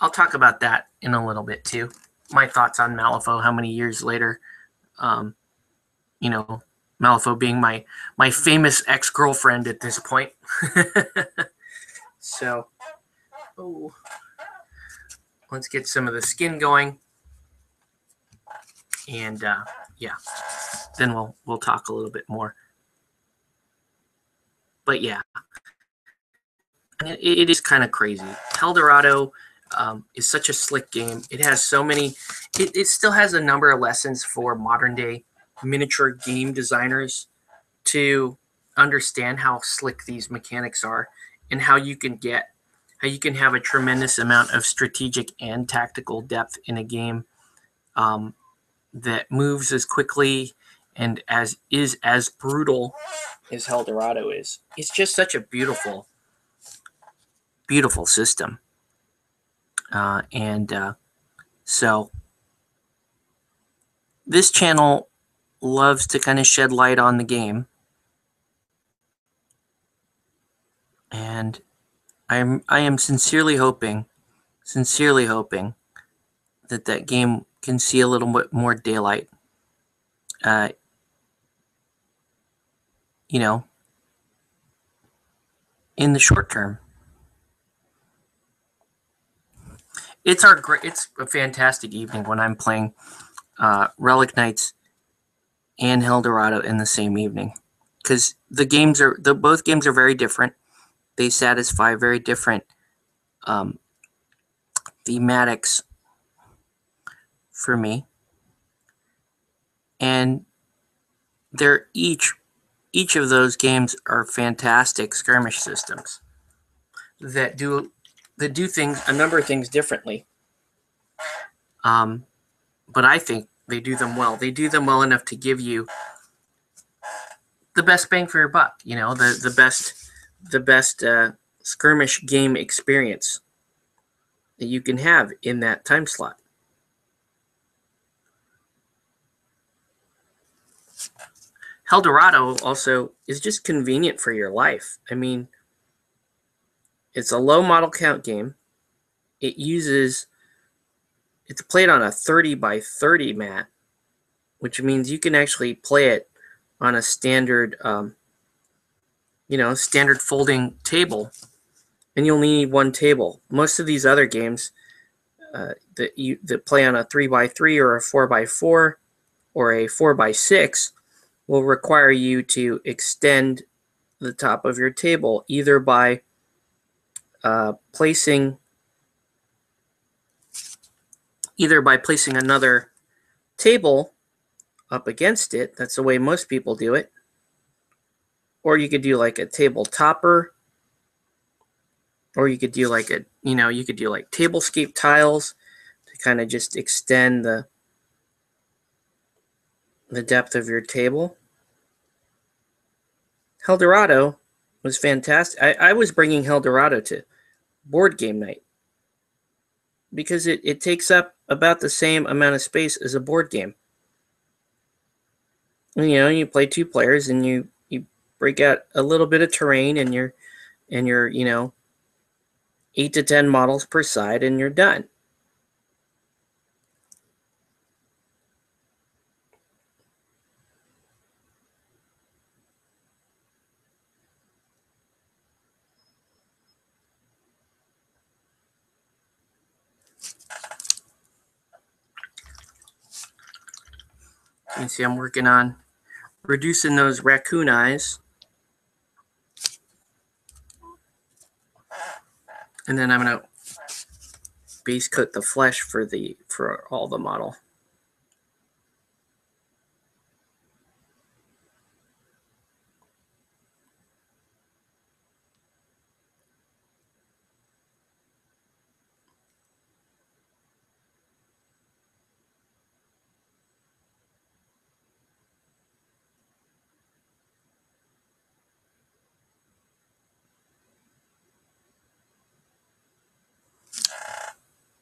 I'll talk about that in a little bit too. My thoughts on Malifaux. How many years later? Um, you know, Malifaux being my my famous ex girlfriend at this point. so, oh, let's get some of the skin going, and uh, yeah, then we'll we'll talk a little bit more. But yeah, it, it is kind of crazy. Hell Dorado um, is such a slick game. It has so many. It, it still has a number of lessons for modern day miniature game designers to understand how slick these mechanics are and how you can get how you can have a tremendous amount of strategic and tactical depth in a game um, that moves as quickly and as is as brutal as Hell Dorado is. It's just such a beautiful, beautiful system. Uh, and uh, so this channel loves to kind of shed light on the game. And I'm I am sincerely hoping, sincerely hoping that that game can see a little bit more daylight. Uh, you know, in the short term. It's our great. It's a fantastic evening when I'm playing uh, Relic Knights and Hell Dorado in the same evening. because the games are the both games are very different. They satisfy very different um, thematics for me, and they're each each of those games are fantastic skirmish systems that do that do things a number of things differently. Um, but I think they do them well. They do them well enough to give you the best bang for your buck. You know, the the best the best uh, skirmish game experience that you can have in that time slot. Hell Dorado also is just convenient for your life. I mean, it's a low model count game. It uses it's played on a 30 by 30 mat, which means you can actually play it on a standard, um, you know, standard folding table, and you only need one table. Most of these other games uh, that you that play on a three by three or a four by four or a four by six will require you to extend the top of your table either by uh, placing either by placing another table up against it. That's the way most people do it. Or you could do like a table topper. Or you could do like a, you know, you could do like tablescape tiles to kind of just extend the the depth of your table. Hell Dorado was fantastic. I, I was bringing Hell Dorado to board game night because it, it takes up about the same amount of space as a board game. And, you know, you play two players and you you break out a little bit of terrain and you're and you're, you know, eight to ten models per side and you're done. See I'm working on reducing those raccoon eyes. And then I'm gonna base coat the flesh for the for all the model.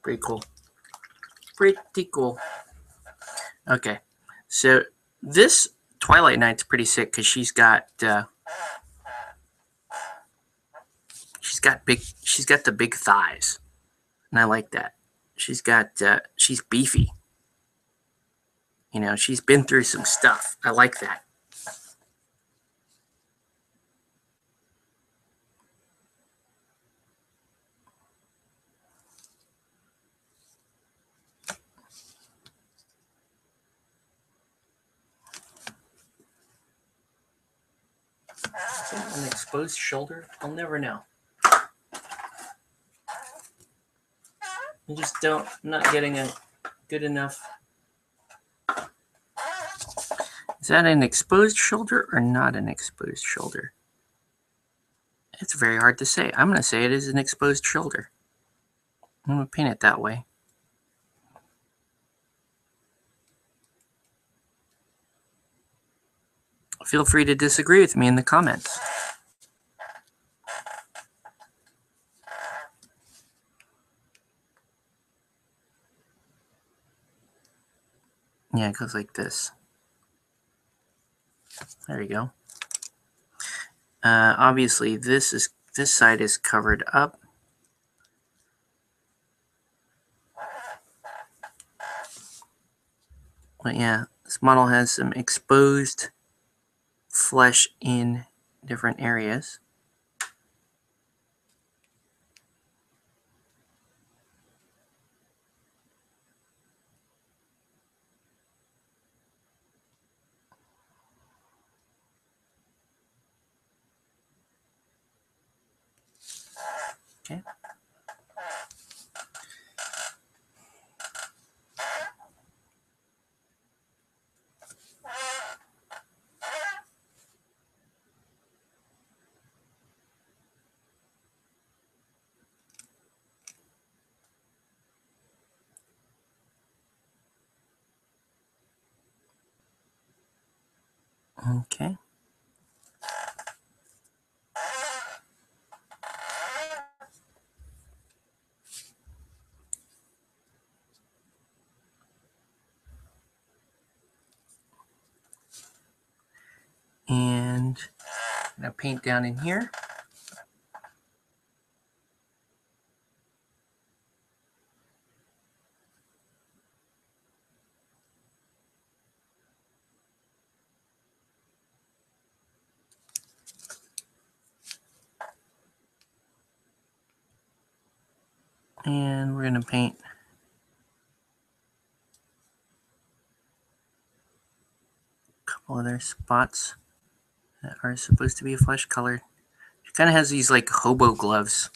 Pretty cool. Pretty cool. Okay, so this Twilight Knight's pretty sick because she's got uh, she's got big she's got the big thighs, and I like that. She's got uh, she's beefy. You know, she's been through some stuff. I like that. An exposed shoulder? I'll never know. I just don't, I'm not getting a good enough. Is that an exposed shoulder or not an exposed shoulder? It's very hard to say. I'm going to say it is an exposed shoulder. I'm going to paint it that way. Feel free to disagree with me in the comments. Yeah, it goes like this. There you go. Uh, obviously, this is this side is covered up. But yeah, this model has some exposed flesh in different areas. Okay. Okay. And I'm gonna paint down in here. And we're gonna paint a couple other spots that are supposed to be flesh colored. It kind of has these like hobo gloves.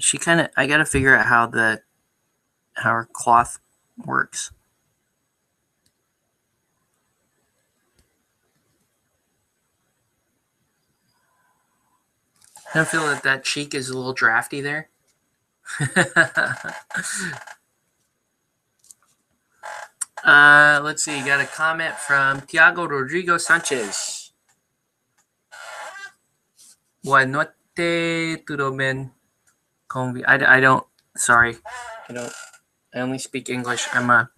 She kind of, I got to figure out how the, how her cloth works. I feel that that cheek is a little drafty there. uh, let's see. You Got a comment from Tiago Rodrigo Sanchez. Buenas noches, Tudomen. Convi- I, I don't. Sorry, I don't. I only speak English. I'm a.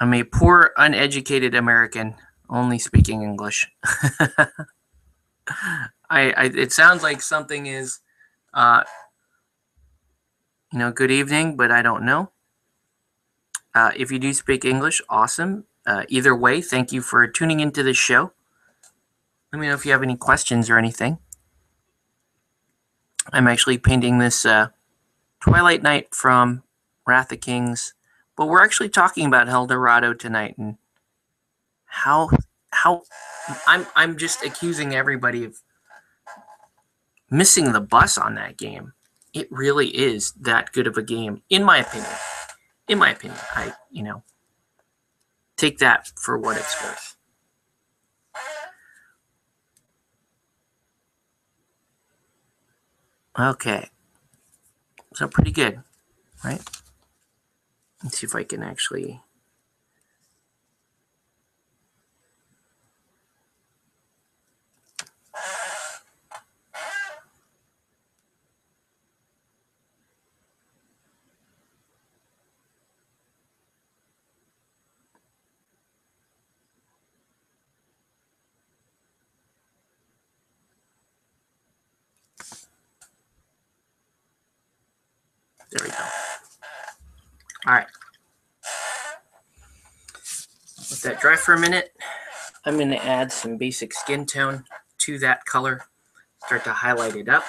I'm a poor, uneducated American, only speaking English. I, I it sounds like something is uh you know good evening but i don't know uh, if you do speak english awesome uh, either way thank you for tuning into this show let me know if you have any questions or anything i'm actually painting this uh, twilight Knight from wrath of kings but we're actually talking about Hell Dorado tonight and how how i'm i'm just accusing everybody of missing the bus on that game. It really is that good of a game, in my opinion. In my opinion, I, you know, take that for what it's worth. Okay. So pretty good, right? Let's see if I can actually. There we go. All right. Let that dry for a minute. I'm going to add some basic skin tone to that color. Start to highlight it up.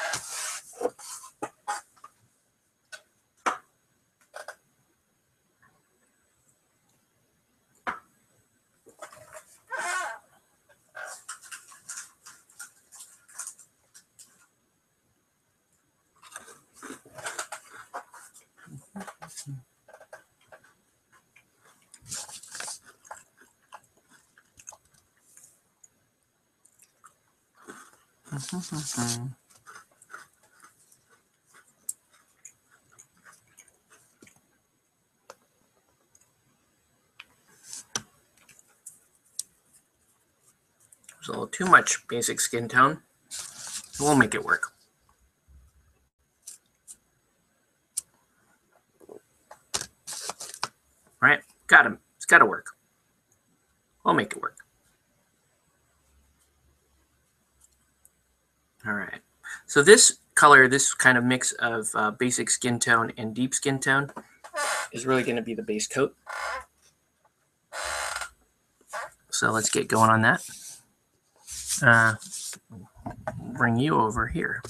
A little too much basic skin tone. We'll make it work. Right? Got him. It's got to work. We'll make it work. All right. So this color, this kind of mix of uh, basic skin tone and deep skin tone is really going to be the base coat. So let's get going on that. uh, bring you over here.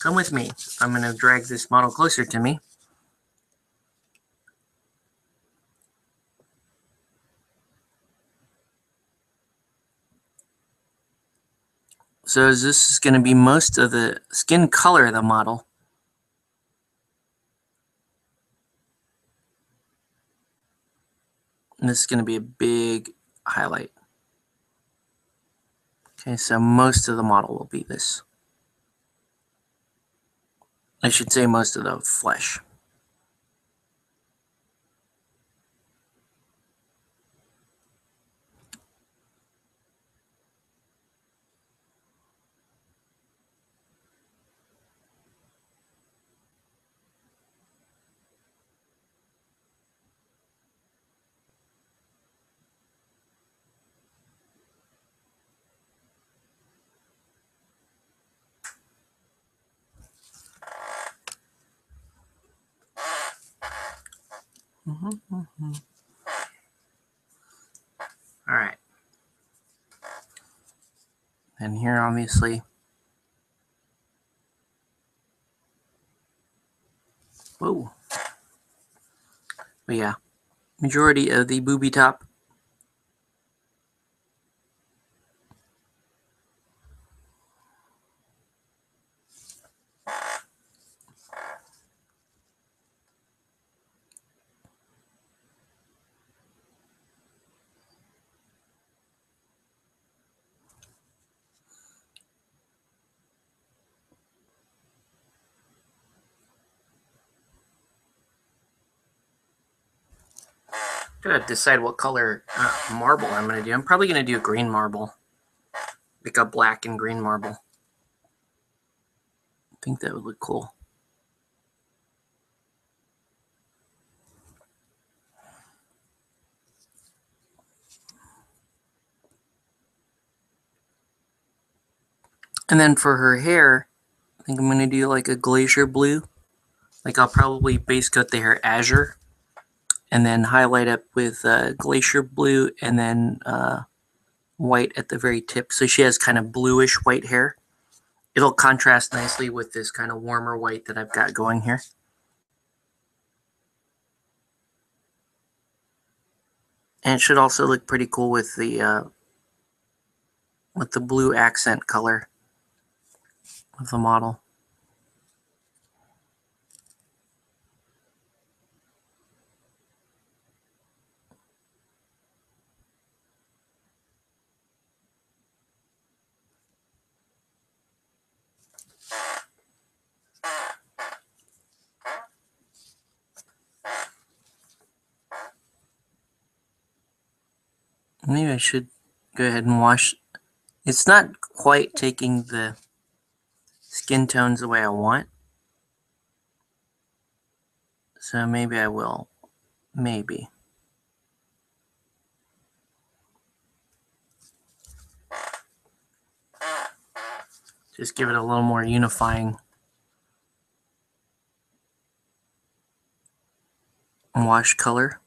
Come with me. I'm going to drag this model closer to me. So this is going to be most of the skin color of the model. And this is going to be a big highlight. Okay, so most of the model will be this. I should say most of the flesh. Mhm, mhm. All right. And here, obviously, whoa. But yeah, majority of the booby top. Gotta decide what color uh, marble I'm gonna do. I'm probably gonna do a green marble, like a black and green marble. I think that would look cool. And then for her hair, I think I'm gonna do like a glacier blue. Like I'll probably base coat the hair azure and then highlight up with uh, glacier blue and then uh, white at the very tip. So she has kind of bluish white hair. It'll contrast nicely with this kind of warmer white that I've got going here. And it should also look pretty cool with the uh, with the blue accent color of the model. Maybe I should go ahead and wash. It's not quite taking the skin tones the way I want. So maybe I will. Maybe. Just give it a little more unifying wash color.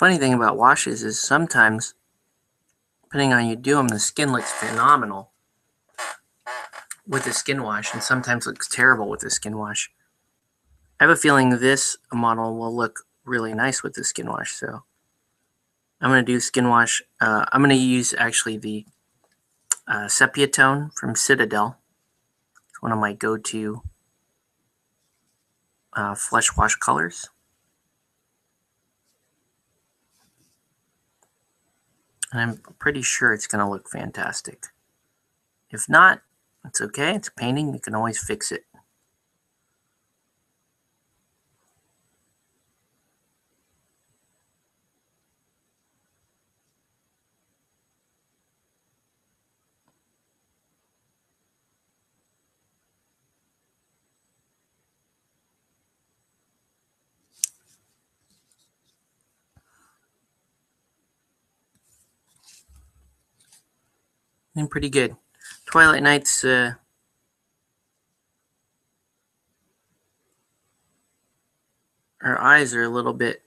Funny thing about washes is sometimes, depending on how you do them, the skin looks phenomenal with the skin wash, and sometimes looks terrible with the skin wash. I have a feeling this model will look really nice with the skin wash, so I'm going to do skin wash. Uh, I'm going to use actually the uh, sepia tone from Citadel. It's one of my go-to uh, flesh wash colors. And I'm pretty sure it's going to look fantastic. If not, it's okay. It's painting. You can always fix it. Pretty good. Twilight Knights. Uh, her eyes are a little bit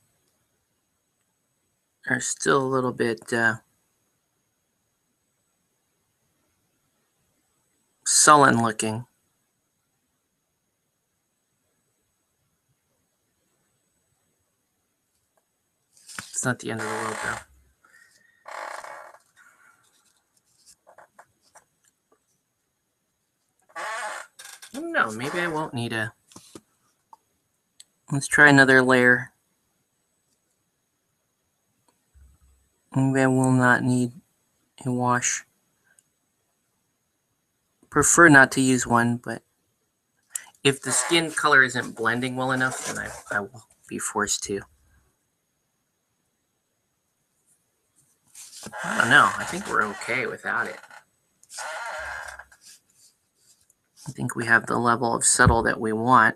are still a little bit uh, sullen looking. It's not the end of the world though. No, maybe I won't need a. Let's try another layer. Maybe I will not need a wash. Prefer not to use one, but if the skin color isn't blending well enough, then I, I will be forced to. I don't know. I think we're okay without it. I think we have the level of subtle that we want.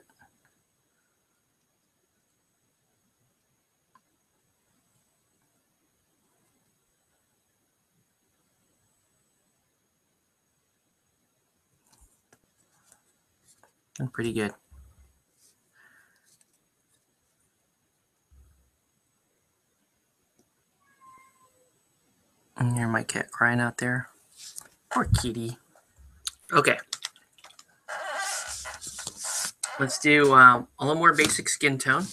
Doing pretty good. And hear my cat crying out there. Poor kitty. Okay. Let's do um, a little more basic skin tone.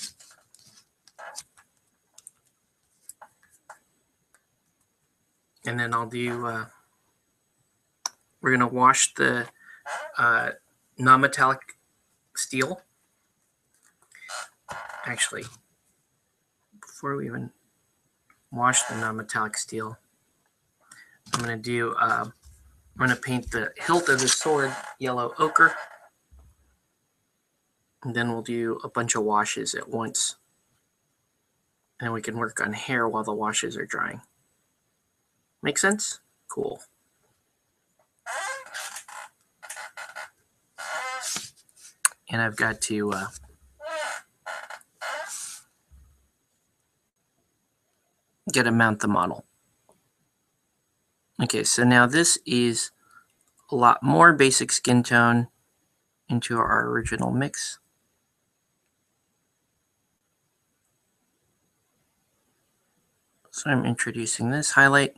And then I'll do, uh, we're going to wash the uh, non-metallic steel. Actually, before we even wash the non-metallic steel, I'm going to do, uh, I'm going to paint the hilt of the sword yellow ochre. And then we'll do a bunch of washes at once. And we can work on hair while the washes are drying. Make sense? Cool. And I've got to uh, get to mount the model. Okay, so now this is a lot more basic skin tone into our original mix. So I'm introducing this highlight.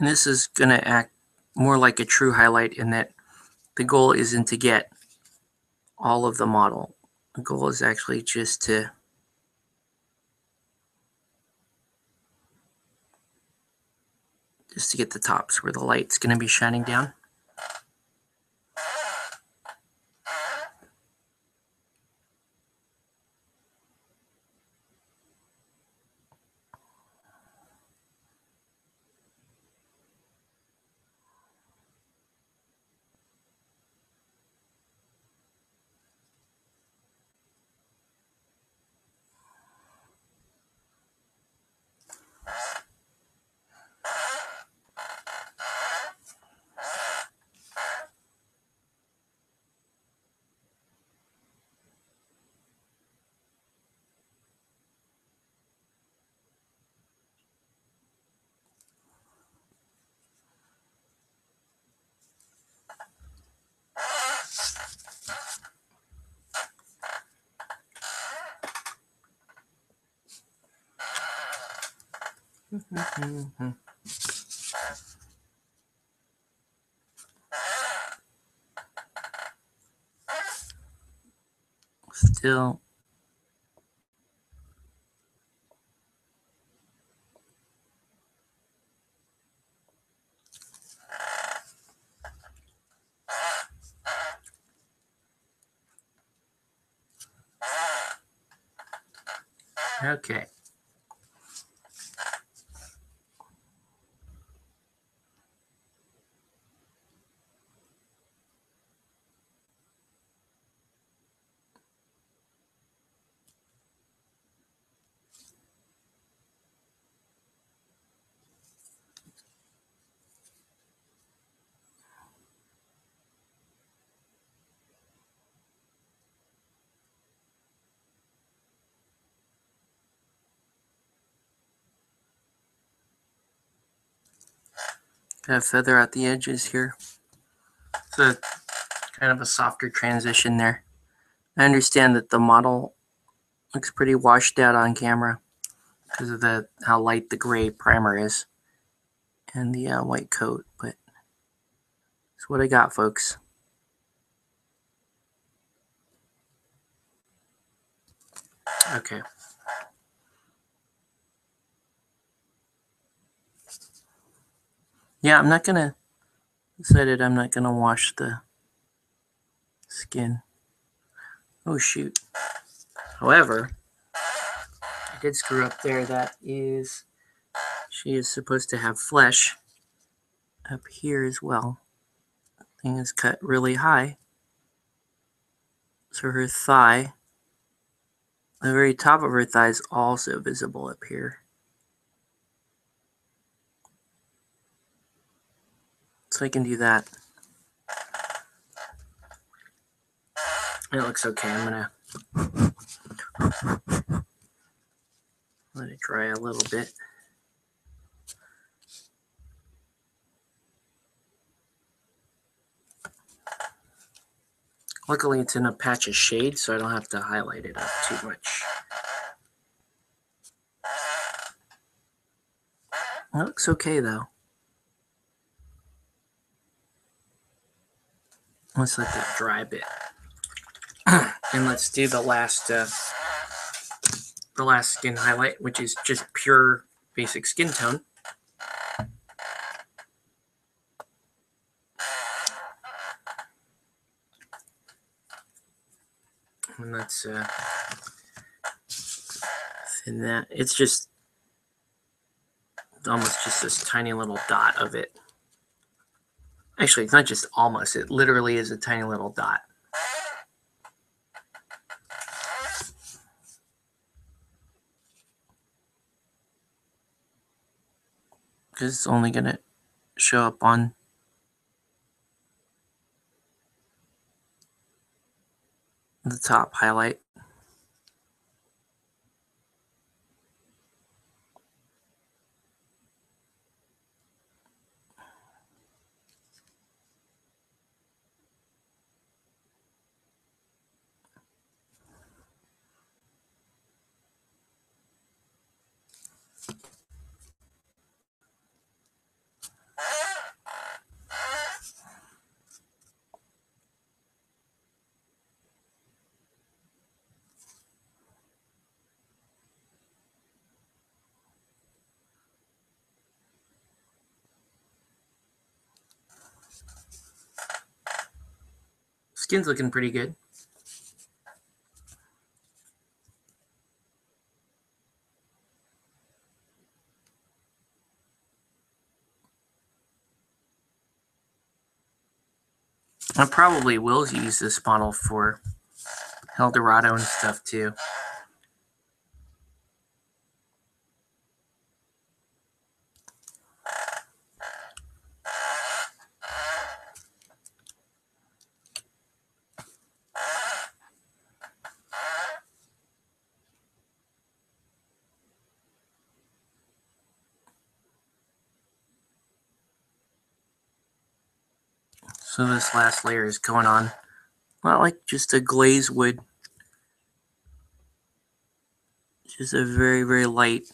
And this is going to act more like a true highlight in that the goal isn't to get all of the model. The goal is actually just to just to get the tops where the light's going to be shining down. Still. Okay. Gotta feather out the edges here. It's a kind of a softer transition there. I understand that the model looks pretty washed out on camera because of the how light the gray primer is and the uh, white coat, but it's what I got, folks. Okay. Yeah, I'm not gonna decided I'm not gonna wash the skin. Oh shoot. However, I did screw up there. That is she is supposed to have flesh up here as well. Thing is cut really high. So her thigh, the very top of her thigh is also visible up here. So I can do that. It looks okay. I'm gonna let it dry a little bit. Luckily, it's in a patch of shade, so I don't have to highlight it up too much. It looks okay, though. Let's let that dry a bit. and let's do the last uh, the last skin highlight, which is just pure basic skin tone. And let's uh, thin that. It's just almost just this tiny little dot of it. Actually, it's not just almost, it literally is a tiny little dot. Because it's only going to show up on the top highlight. Skin's looking pretty good. I probably will use this model for Hell Dorado and stuff too. So this last layer is going on, not like just a glaze would. Just a very, very light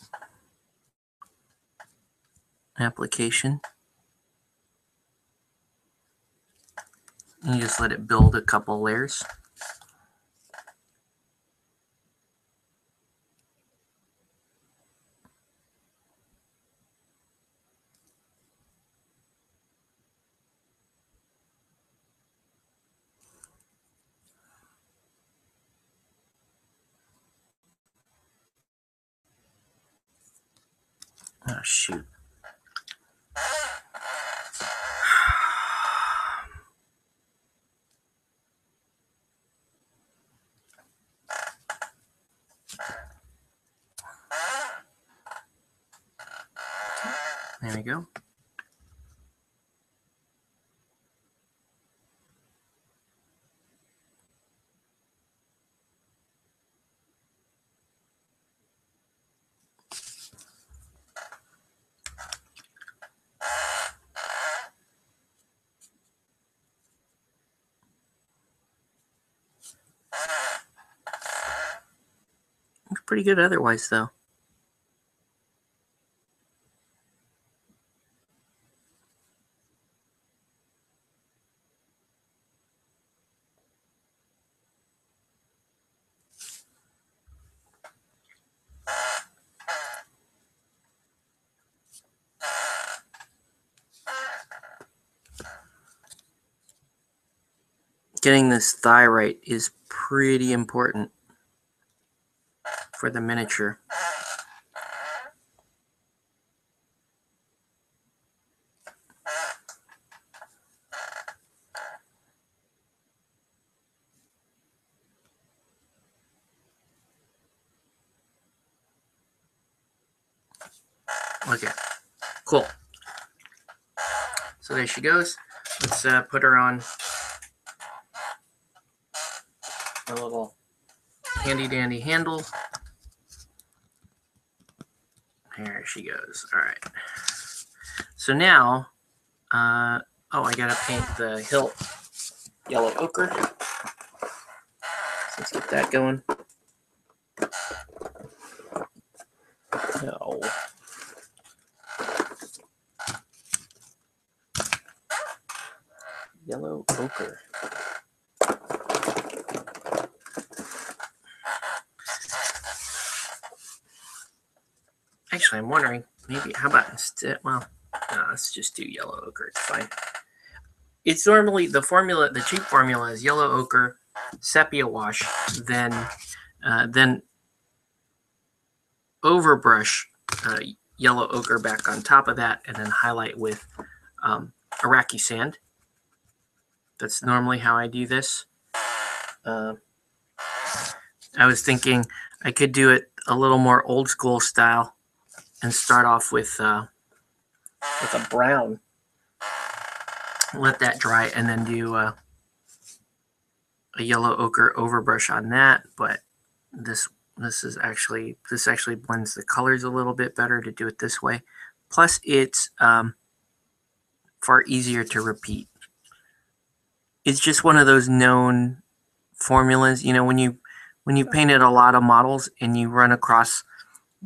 application. And you just let it build a couple layers. Oh, shoot. There we go. Looks pretty good otherwise, though. Getting this thigh right is pretty important for the miniature. Okay, cool. So there she goes. Let's uh, put her on a little handy dandy handle. There she goes. All right. So now, uh, oh, I gotta paint the hilt yellow ochre. So let's get that going. No. Yellow ochre. Actually, I'm wondering maybe how about instead? Well, no, let's just do yellow ochre. It's fine. It's normally the formula. The cheap formula is yellow ochre, sepia wash, then uh, then overbrush uh, yellow ochre back on top of that, and then highlight with um, Iraqi sand. That's normally how I do this. Uh, I was thinking I could do it a little more old school style and start off with uh, with a brown. Let that dry, and then do uh, a yellow ochre overbrush on that. But this this is actually this actually blends the colors a little bit better to do it this way. Plus, it's um, far easier to repeat. It's just one of those known formulas. You know, when you when you painted a lot of models and you run across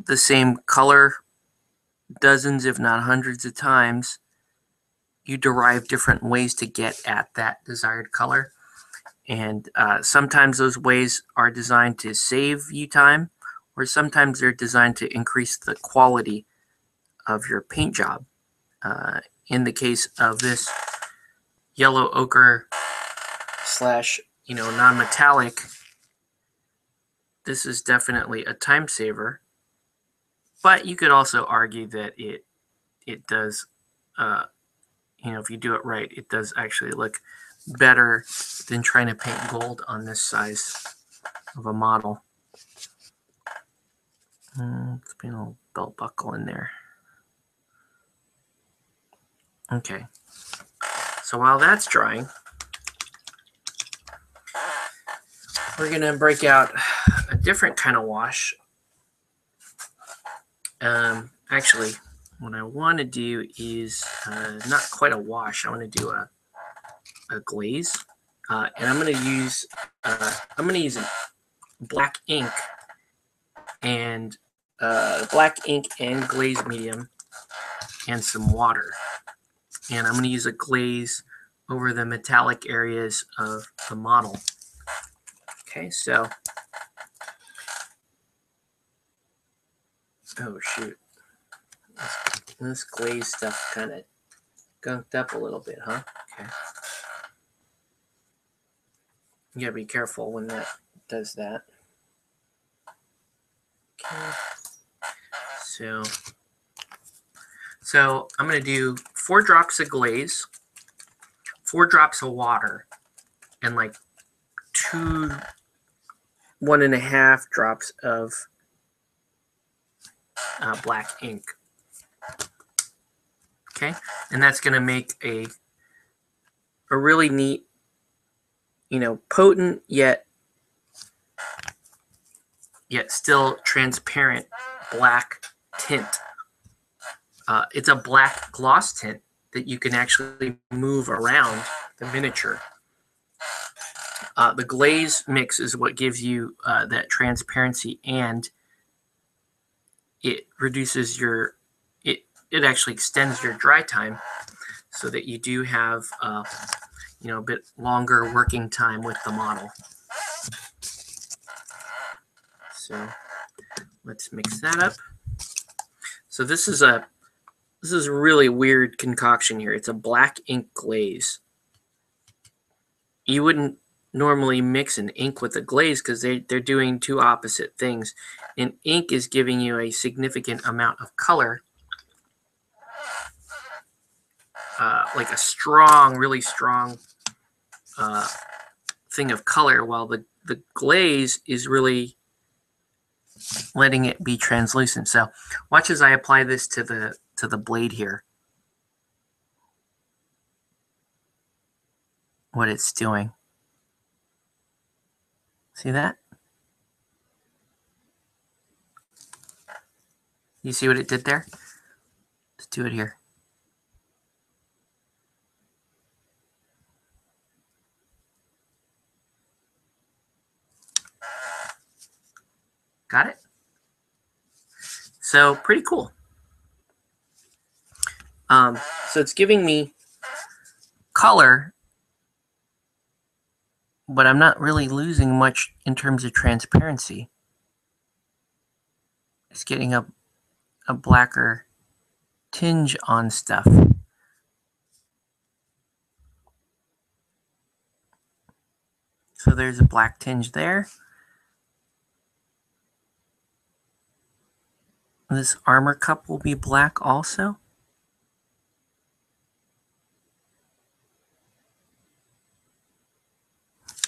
the same color dozens, if not hundreds of times, you derive different ways to get at that desired color. And uh, sometimes those ways are designed to save you time, or sometimes they're designed to increase the quality of your paint job. Uh, in the case of this yellow ochre slash, you know, non-metallic, this is definitely a time saver but you could also argue that it it does uh, you know if you do it right it does actually look better than trying to paint gold on this size of a model. Let's put a little belt buckle in there. Okay. So while that's drying we're going to break out a different kind of wash um, actually, what I want to do is uh, not quite a wash. I want to do a, a glaze. Uh, and I'm going to use, uh, I'm going to use black ink and uh, black ink and glaze medium and some water. And I'm going to use a glaze over the metallic areas of the model. Okay, so Oh shoot. This, this glaze stuff kind of gunked up a little bit, huh? Okay. You gotta be careful when that does that. Okay. So, so I'm gonna do four drops of glaze, four drops of water, and like two, one and a half drops of uh, black ink. Okay, and that's going to make a a really neat, you know, potent yet yet still transparent black tint. Uh, it's a black gloss tint that you can actually move around the miniature. Uh, the glaze mix is what gives you uh, that transparency and it reduces your it it actually extends your dry time so that you do have uh, you know a bit longer working time with the model. So let's mix that up. So this is a this is a really weird concoction here. It's a black ink glaze. You wouldn't normally mix an ink with a glaze because they, they're doing two opposite things. And ink is giving you a significant amount of color, uh, like a strong, really strong uh, thing of color, while the, the glaze is really letting it be translucent. So watch as I apply this to the to the blade here. What it's doing. See that? You see what it did there? Let's do it here. Got it? So pretty cool. Um, so it's giving me color, but I'm not really losing much in terms of transparency. It's getting a, a blacker tinge on stuff. So there's a black tinge there. This armor cup will be black also.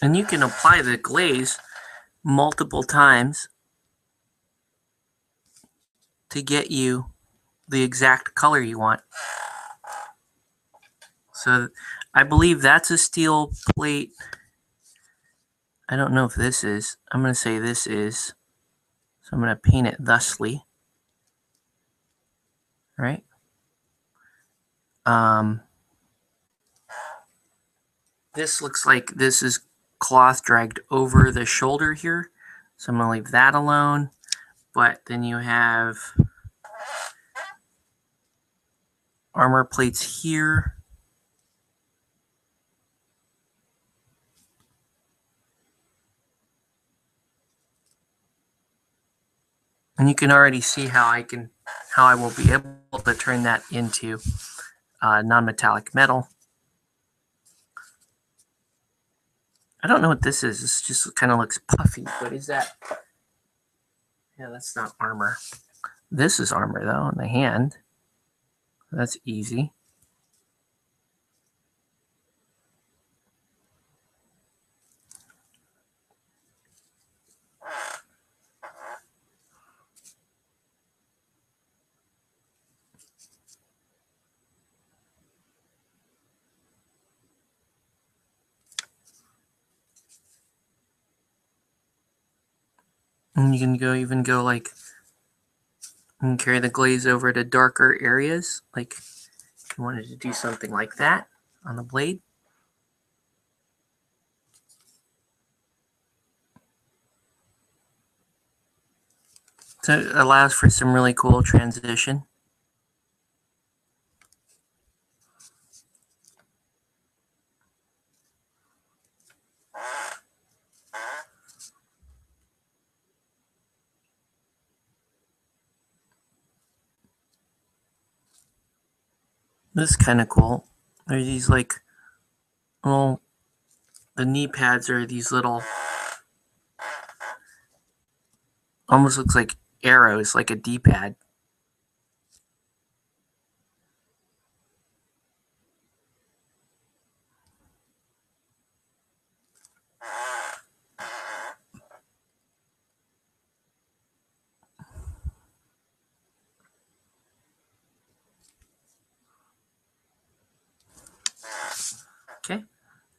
And you can apply the glaze multiple times to get you the exact color you want. So I believe that's a steel plate. I don't know if this is. I'm going to say this is. So I'm going to paint it thusly. Right? Um, this looks like this is cloth dragged over the shoulder here. So I'm going to leave that alone. But then you have armor plates here. And you can already see how I can, how I will be able to turn that into uh, non-metallic metal. I don't know what this is. This just kind of looks puffy. What is that? Yeah, that's not armor. This is armor, though, on the hand. That's easy. And you can go even go like can carry the glaze over to darker areas. Like if you wanted to do something like that on the blade. So it allows for some really cool transition. This is kind of cool. There's these like little, the knee pads are these little, almost looks like arrows, like a D-pad.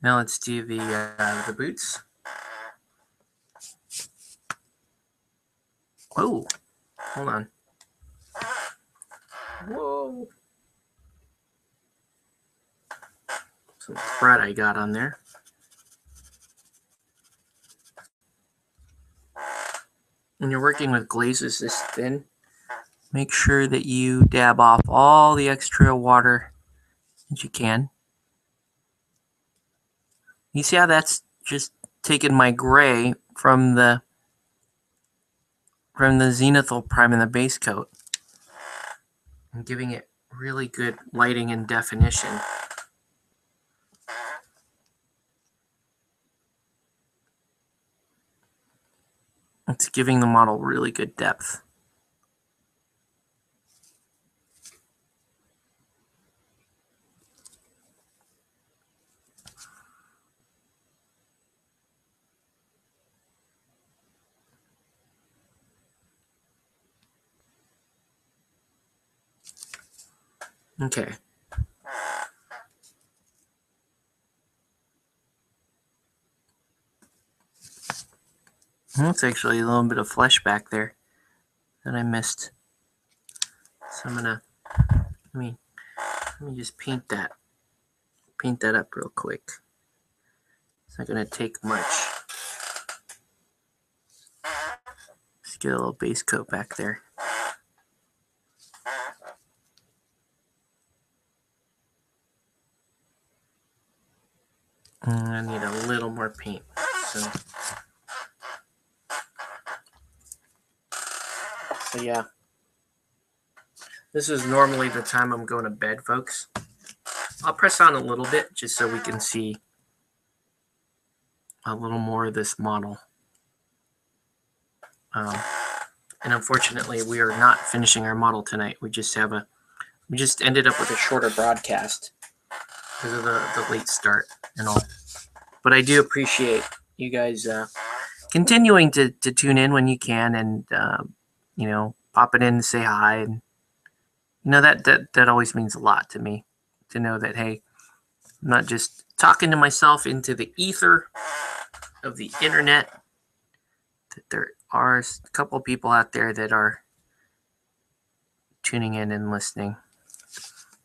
Now let's do the, uh, the boots. Whoa, hold on. Whoa. Some thread I got on there. When you're working with glazes this thin, make sure that you dab off all the extra water that you can. You see how that's just taken my gray from the from the zenithal prime in the base coat and giving it really good lighting and definition. It's giving the model really good depth. Okay. That's actually a little bit of flesh back there that I missed. So I'm gonna let me let me just paint that. Paint that up real quick. It's not gonna take much. Just get a little base coat back there. And I need a little more paint. So So yeah. This is normally the time I'm going to bed, folks. I'll press on a little bit just so we can see a little more of this model. Um, and unfortunately, we are not finishing our model tonight. We just have a, we just ended up with a shorter broadcast because of the, the late start and all. But I do appreciate you guys uh, continuing to, to tune in when you can and, uh, you know, popping in to say hi. And, you know, that, that, that always means a lot to me to know that, hey, I'm not just talking to myself into the ether of the internet, that there are a couple people out there that are tuning in and listening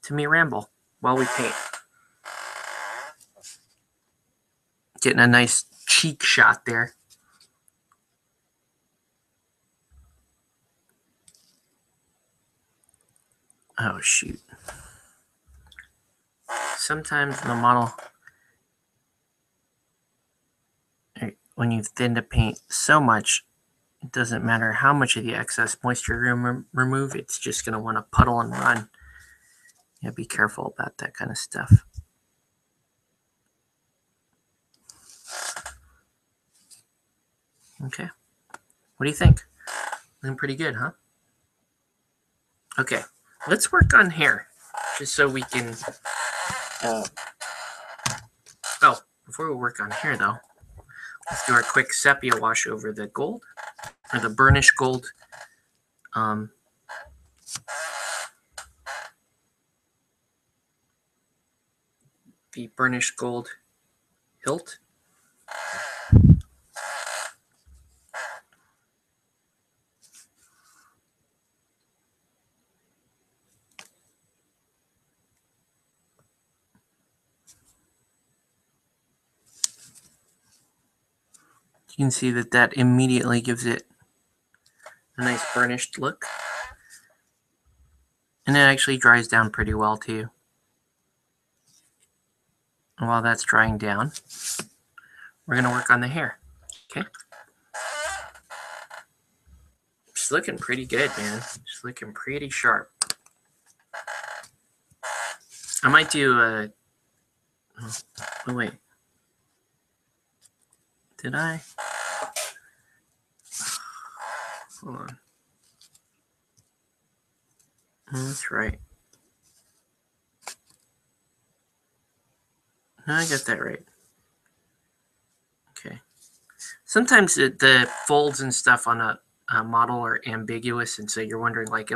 to me ramble while we paint. Getting a nice cheek shot there. Oh, shoot. Sometimes the model, when you've thinned a paint so much, it doesn't matter how much of the excess moisture you rem- remove, it's just going to want to puddle and run. Yeah, be careful about that kind of stuff. Okay. What do you think? Looking pretty good, huh? Okay, let's work on hair, just so we can. Uh, oh, before we work on hair, though, let's do our quick sepia wash over the gold, or the burnished gold. Um, the burnished gold hilt. You can see that that immediately gives it a nice burnished look. And it actually dries down pretty well too. And while that's drying down, we're going to work on the hair. Okay. It's looking pretty good, man. It's looking pretty sharp. I might do a. Oh, wait. Did I? Hold on. That's right. No, I got that right. Okay. Sometimes the, folds and stuff on a, a, model are ambiguous, and so you're wondering, like,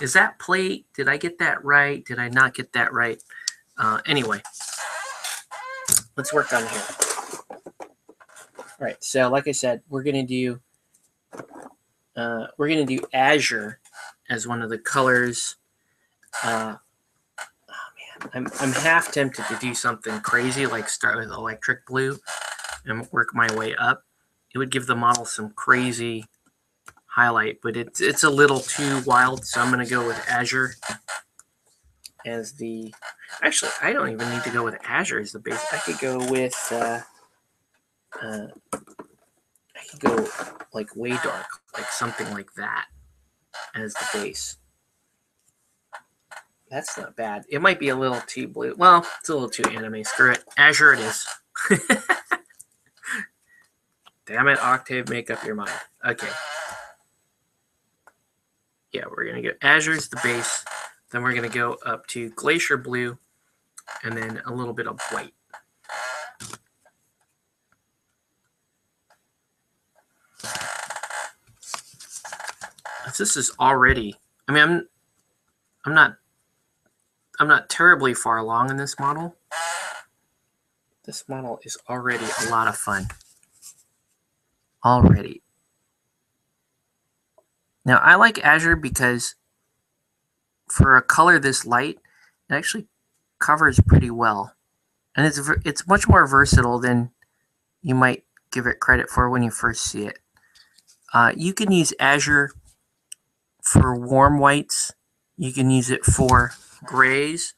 is that plate? Did I get that right? Did I not get that right? Uh, anyway, let's work on here. All right. So, like I said, we're gonna do uh, we're gonna do azure as one of the colors. Uh, I'm, I'm half tempted to do something crazy like start with electric blue and work my way up. It would give the model some crazy highlight, but it's it's a little too wild, so I'm gonna go with Azure as the. Actually, I don't even need to go with Azure as the base. I could go with. Uh, uh, could go like way dark, like something like that as the base. That's not bad. It might be a little too blue. Well, it's a little too anime. Screw it. Azure it is. Damn it, Octave, make up your mind. Okay. Yeah, we're going to go Azure's the base. Then we're going to go up to Glacier Blue and then a little bit of white. This is already, I mean, I'm, I'm not, I'm not terribly far along in this model. This model is already a lot of fun. Already. Now, I like Azure because for a color this light, it actually covers pretty well. And it's it's much more versatile than you might give it credit for when you first see it. Uh, you can use Azure for warm whites. You can use it for grays.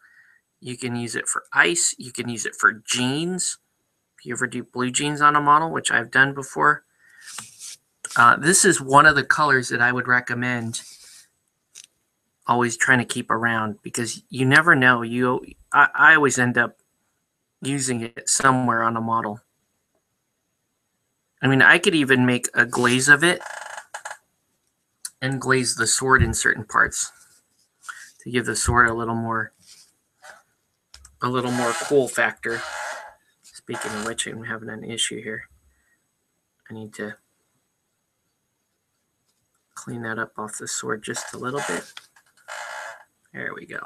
You can use it for ice. You can use it for jeans. If you ever do blue jeans on a model, which I've done before, uh, this is one of the colors that I would recommend always trying to keep around because you never know. You, I, I always end up using it somewhere on a model. I mean, I could even make a glaze of it and glaze the sword in certain parts to give the sword a little more a little more cool factor. Speaking of which, I'm having an issue here. I need to clean that up off the sword just a little bit. There we go.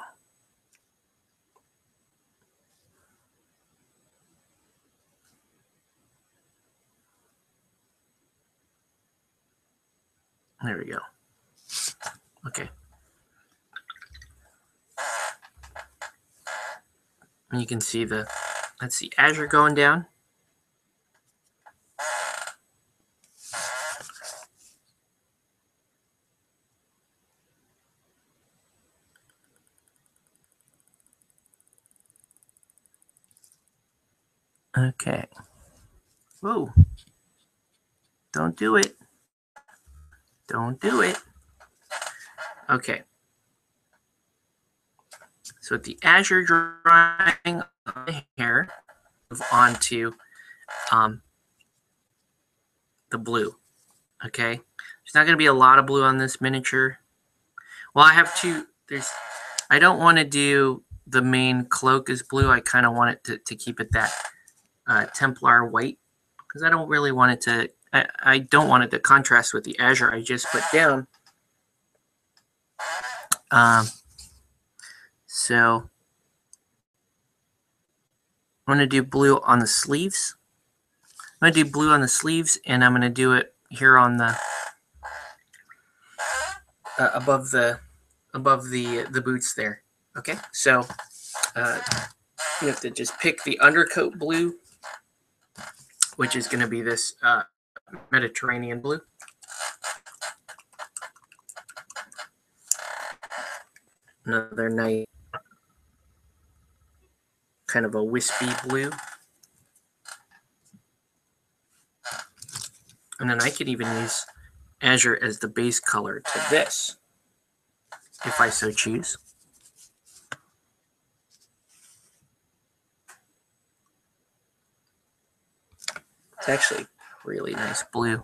There we go. Okay. And you can see the, that's the Azure going down. Okay. Whoa. Don't do it. Don't do it. Okay. So with the Azure drawing hair, move on to um, the blue. Okay. There's not going to be a lot of blue on this miniature. Well, I have two. There's. I don't want to do the main cloak is blue. I kind of want it to, to keep it that uh, Templar white because I don't really want it to. I, I don't want it to contrast with the Azure I just put down. Um, so I'm going to do blue on the sleeves. I'm going to do blue on the sleeves, and I'm going to do it here on the uh, above the above the the boots there. Okay, so uh, you have to just pick the undercoat blue which is going to be this uh, Mediterranean blue. Another night kind of a wispy blue. And then I could even use Azure as the base color to this, if I so choose. It's actually really nice blue.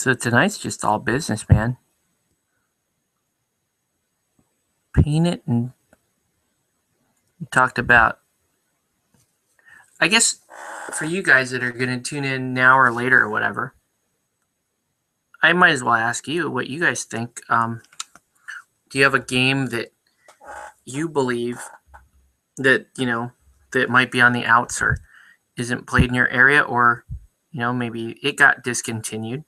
So tonight's just all business, man. Paint it and we talked about. I guess for you guys that are going to tune in now or later or whatever, I might as well ask you what you guys think. Um, Do you have a game that you believe that you know that might be on the outs or isn't played in your area, or you know maybe it got discontinued?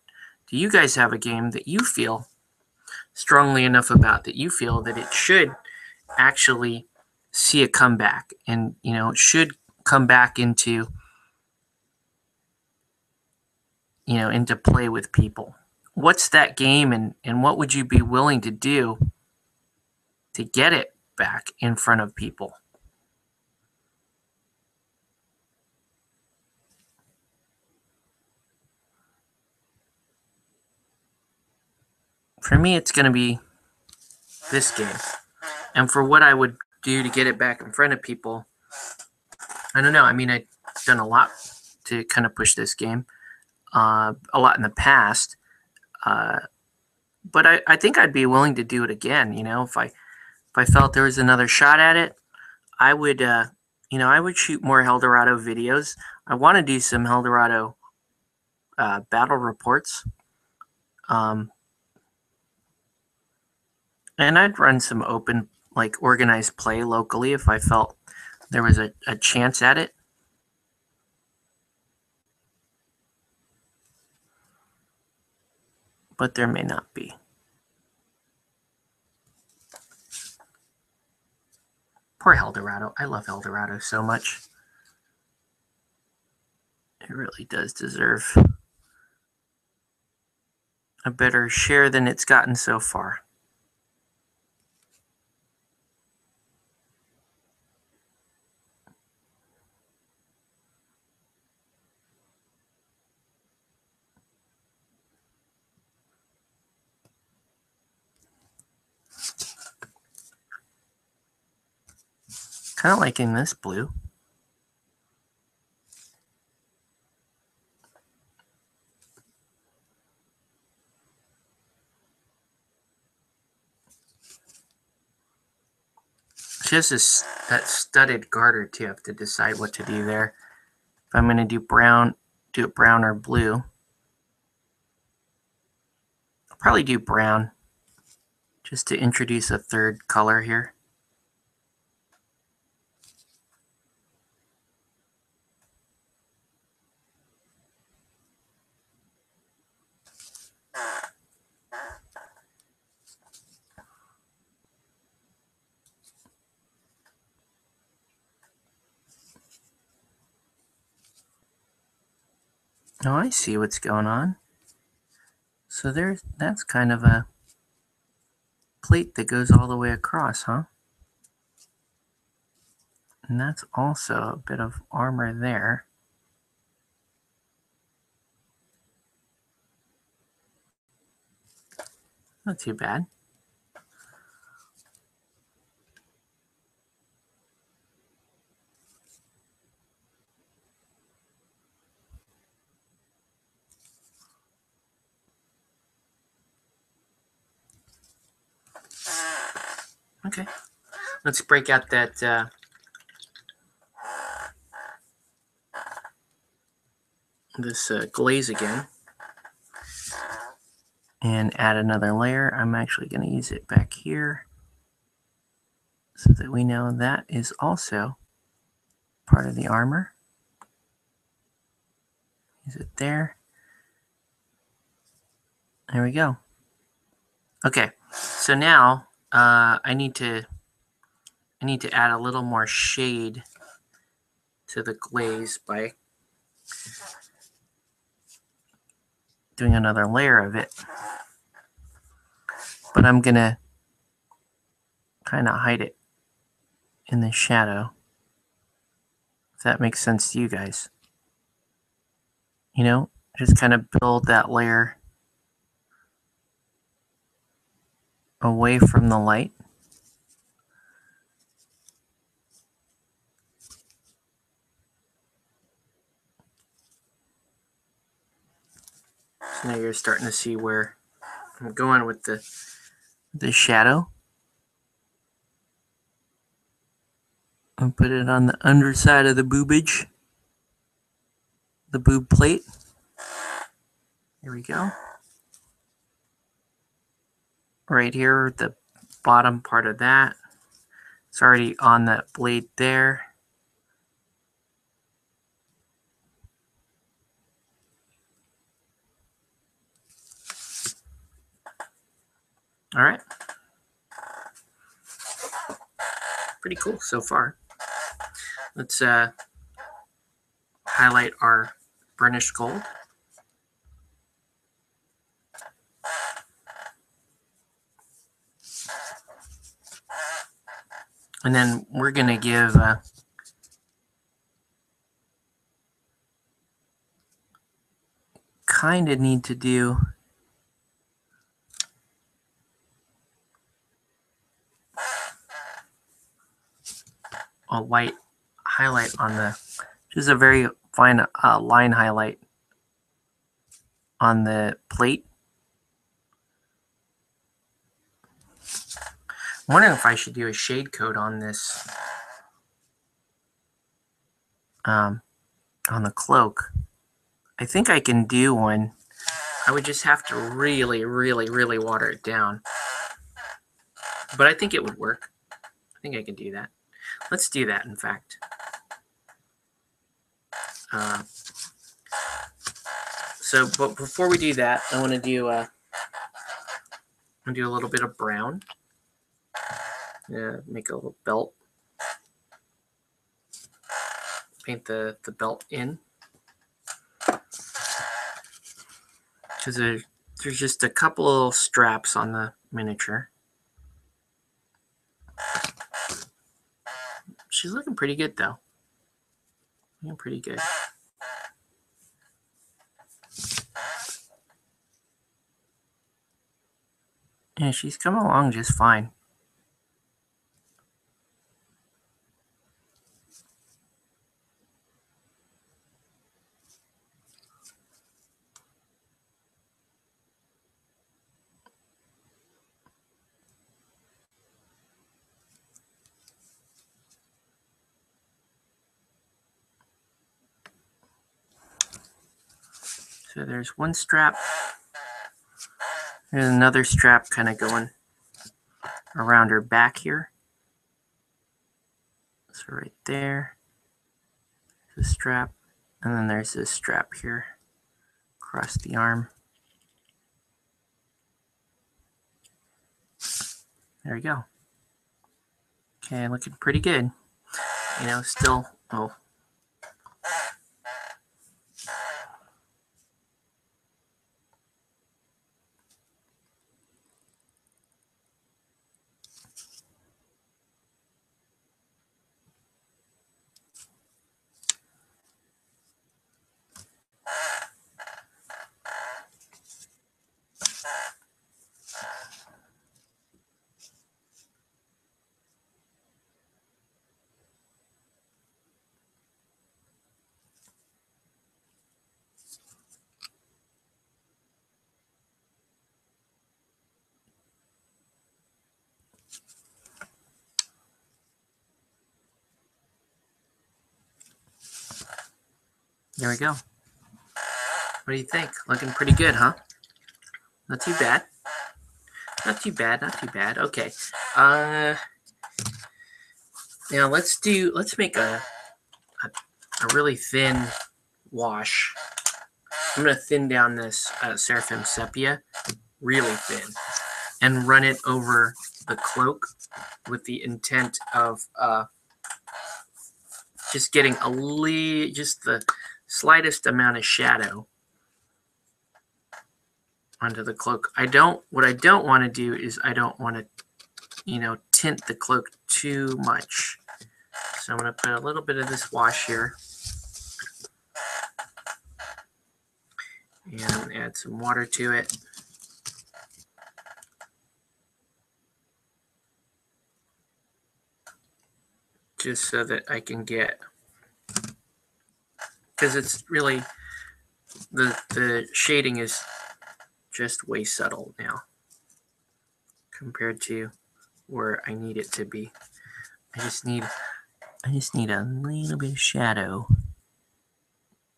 Do you guys have a game that you feel strongly enough about that you feel that it should actually see a comeback and you know it should come back into you know into play with people? What's that game and and what would you be willing to do to get it back in front of people for me it's going to be this game and for what i would do to get it back in front of people i don't know i mean i've done a lot to kind of push this game uh, a lot in the past uh, but I, I think I'd be willing to do it again. You know, if I if I felt there was another shot at it, I would. Uh, you know, I would shoot more Hell Dorado videos. I want to do some Hell Dorado uh, battle reports. Um, and I'd run some open, like organized play locally if I felt there was a, a chance at it. but there may not be. Poor Eldorado. I love Eldorado so much. It really does deserve a better share than it's gotten so far. Kind of liking this blue. She has this that studded garter too. I have to decide what to do there. If I'm going to do brown, do it brown or blue. I'll probably do brown just to introduce a third color here. Oh, I see what's going on. So there's that's kind of a plate that goes all the way across, huh? And that's also a bit of armor there. Not too bad. Okay. Let's break out that uh, this uh, glaze again and add another layer. I'm actually going to use it back here so that we know that is also part of the armor. Use it there. There we go. Okay, so now uh, I need to I need to add a little more shade to the glaze by doing another layer of it. But I'm going to kind of hide it in the shadow. If that makes sense to you guys. You know, just kind of build that layer away from the light. So now you're starting to see where I'm going with the the shadow. And put it on the underside of the boobage. The boob plate. Here we go right here, the bottom part of that. It's already on that blade there. All right. Pretty cool so far. Let's uh, highlight our burnished gold. And then we're going to give uh, kind of need to do a white highlight on the just a very fine uh, line highlight on the plate. I'm wondering if I should do a shade coat on this um, on the cloak. I think I can do one. I would just have to really, really, really water it down. But I think it would work. I think I can do that. Let's do that, in fact. Uh, so, but before we do that, I want to do uh, do a little bit of brown. Yeah, make a little belt. Paint the the belt in. Because there, there's just a couple little straps on the miniature. She's looking pretty good though. Looking pretty good. Yeah, she's coming along just fine. There's one strap. There's another strap kind of going around her back here. So right there, a strap. And then there's this strap here across the arm. There we go. Okay, looking pretty good. You know, still, oh, There we go. What do you think? Looking pretty good, huh? Not too bad. Not too bad, not too bad. Okay. Uh now let's do let's make a a, a really thin wash. I'm gonna thin down this uh, Seraphim Sepia really thin and run it over the cloak with the intent of uh, just getting a le- just the slightest amount of shadow onto the cloak. I don't, what I don't want to do is I don't want to, you know, tint the cloak too much. So I'm going to put a little bit of this wash here. And add some water to it. Just so that I can get because it's really the the shading is just way subtle now compared to where I need it to be. I just need I just need a little bit of shadow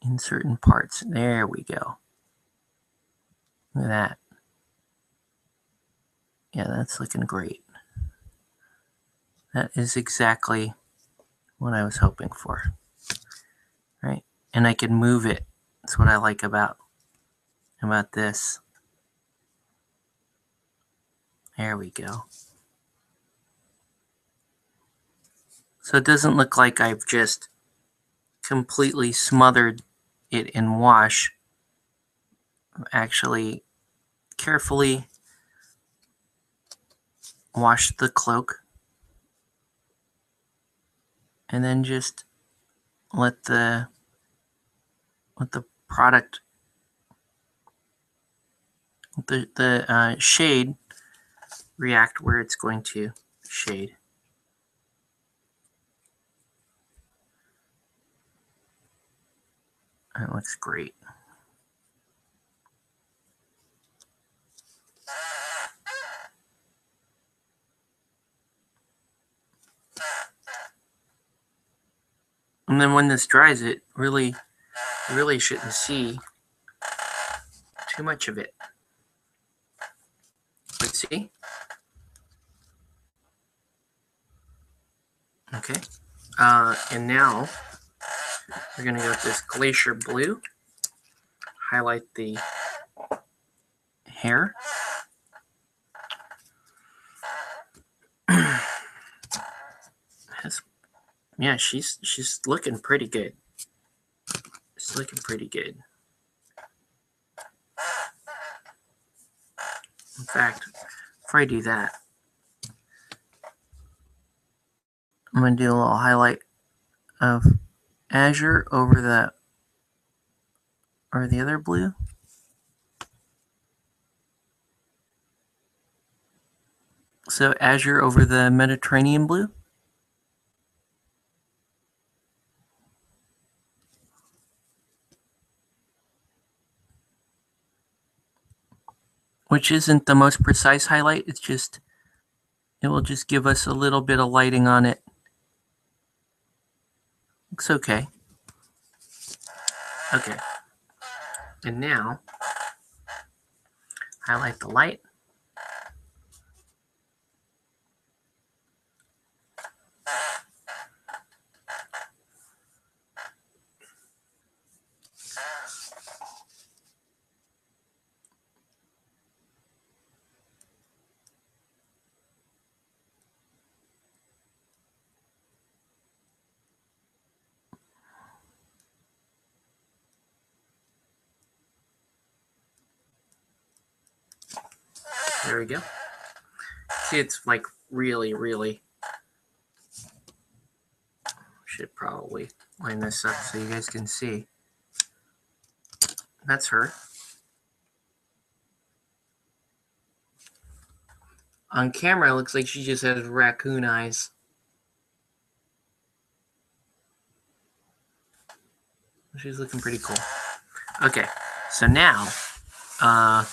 in certain parts. There we go. Look at that. Yeah, that's looking great. That is exactly what I was hoping for. Right? And I can move it. That's what I like about about this. There we go. So it doesn't look like I've just completely smothered it in wash. I've actually carefully washed the cloak and then just let the let the product the the uh, shade react where it's going to shade. That looks great. And then when this dries, it really, really shouldn't see too much of it. Let's see. Okay. Uh, and now we're going to go with this Glacier Blue. Highlight the hair. Yeah, she's she's looking pretty good. Looking pretty good. In fact, before I do that, I'm going to do a little highlight of Azure over the or the other blue. So Azure over the Mediterranean blue. Which isn't the most precise highlight. It's just, it will just give us a little bit of lighting on it. Looks okay. Okay. And now, highlight the light. There we go. See, it's like really, really. Should probably line this up so you guys can see. That's her. On camera, it looks like she just has raccoon eyes. She's looking pretty cool. Okay, so now, uh,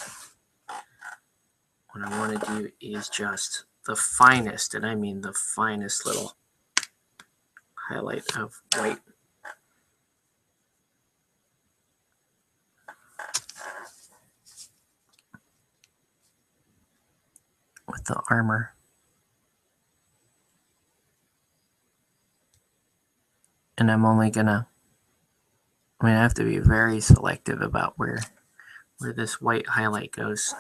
what I want to do is just the finest, and I mean the finest little highlight of white. With the armor. And I'm only gonna, I mean, I have to be very selective about where, where this white highlight goes.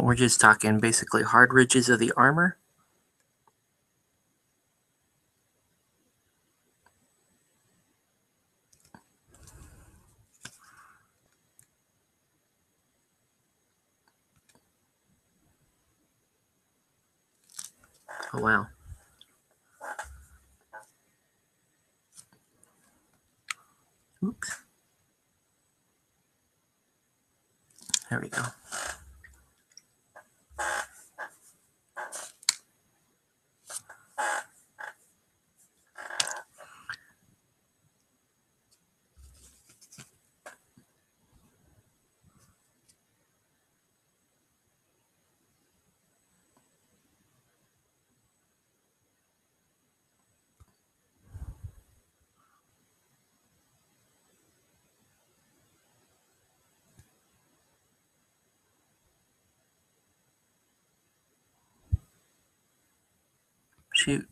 We're just talking basically hard ridges of the armor. Oh, wow. Oops. There we go. Shoot.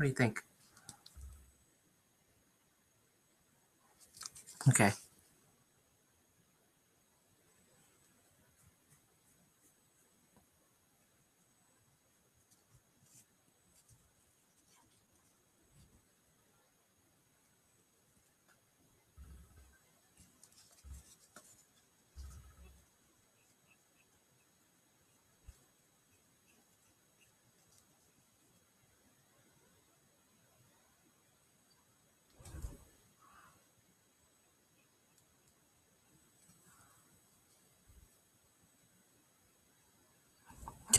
What do you think? Okay.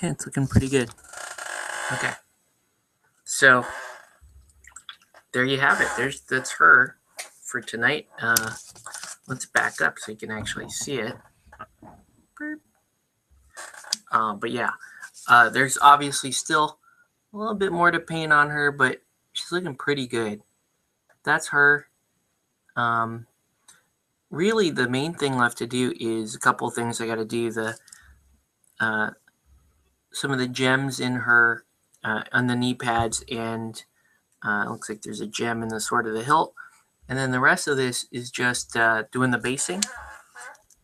Okay, it's looking pretty good. Okay. So there you have it. There's that's her for tonight. Uh, let's back up so you can actually see it. Um, but yeah, uh, there's obviously still a little bit more to paint on her, but she's looking pretty good. That's her. Um, really, the main thing left to do is a couple things I got to do. The uh, some of the gems in her uh, on the knee pads and uh, looks like there's a gem in the sort of the hilt. And then the rest of this is just uh, doing the basing.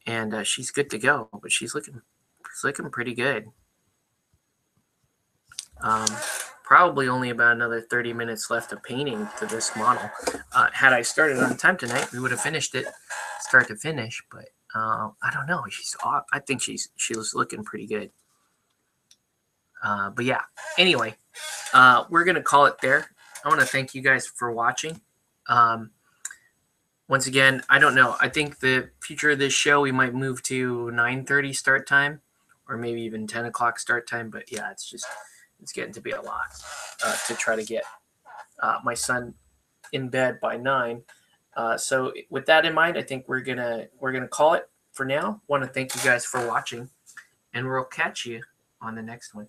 And uh, she's good to go but she's looking she's looking pretty good. Um, probably only about another 30 minutes left of painting to this model. Uh, had i started on time tonight we would have finished it start to finish but uh, i don't know. She's i think she's she was looking pretty good uh, but yeah, anyway, uh, we're going to call it there. I want to thank you guys for watching. Um, once again, I don't know. I think the future of this show, we might move to 9.30 start time or maybe even 10 o'clock start time. But yeah, it's just, it's getting to be a lot uh, to try to get uh, my son in bed by 9. Uh, so with that in mind, I think we're going to, we're going to call it for now. Want to thank you guys for watching and we'll catch you on the next one.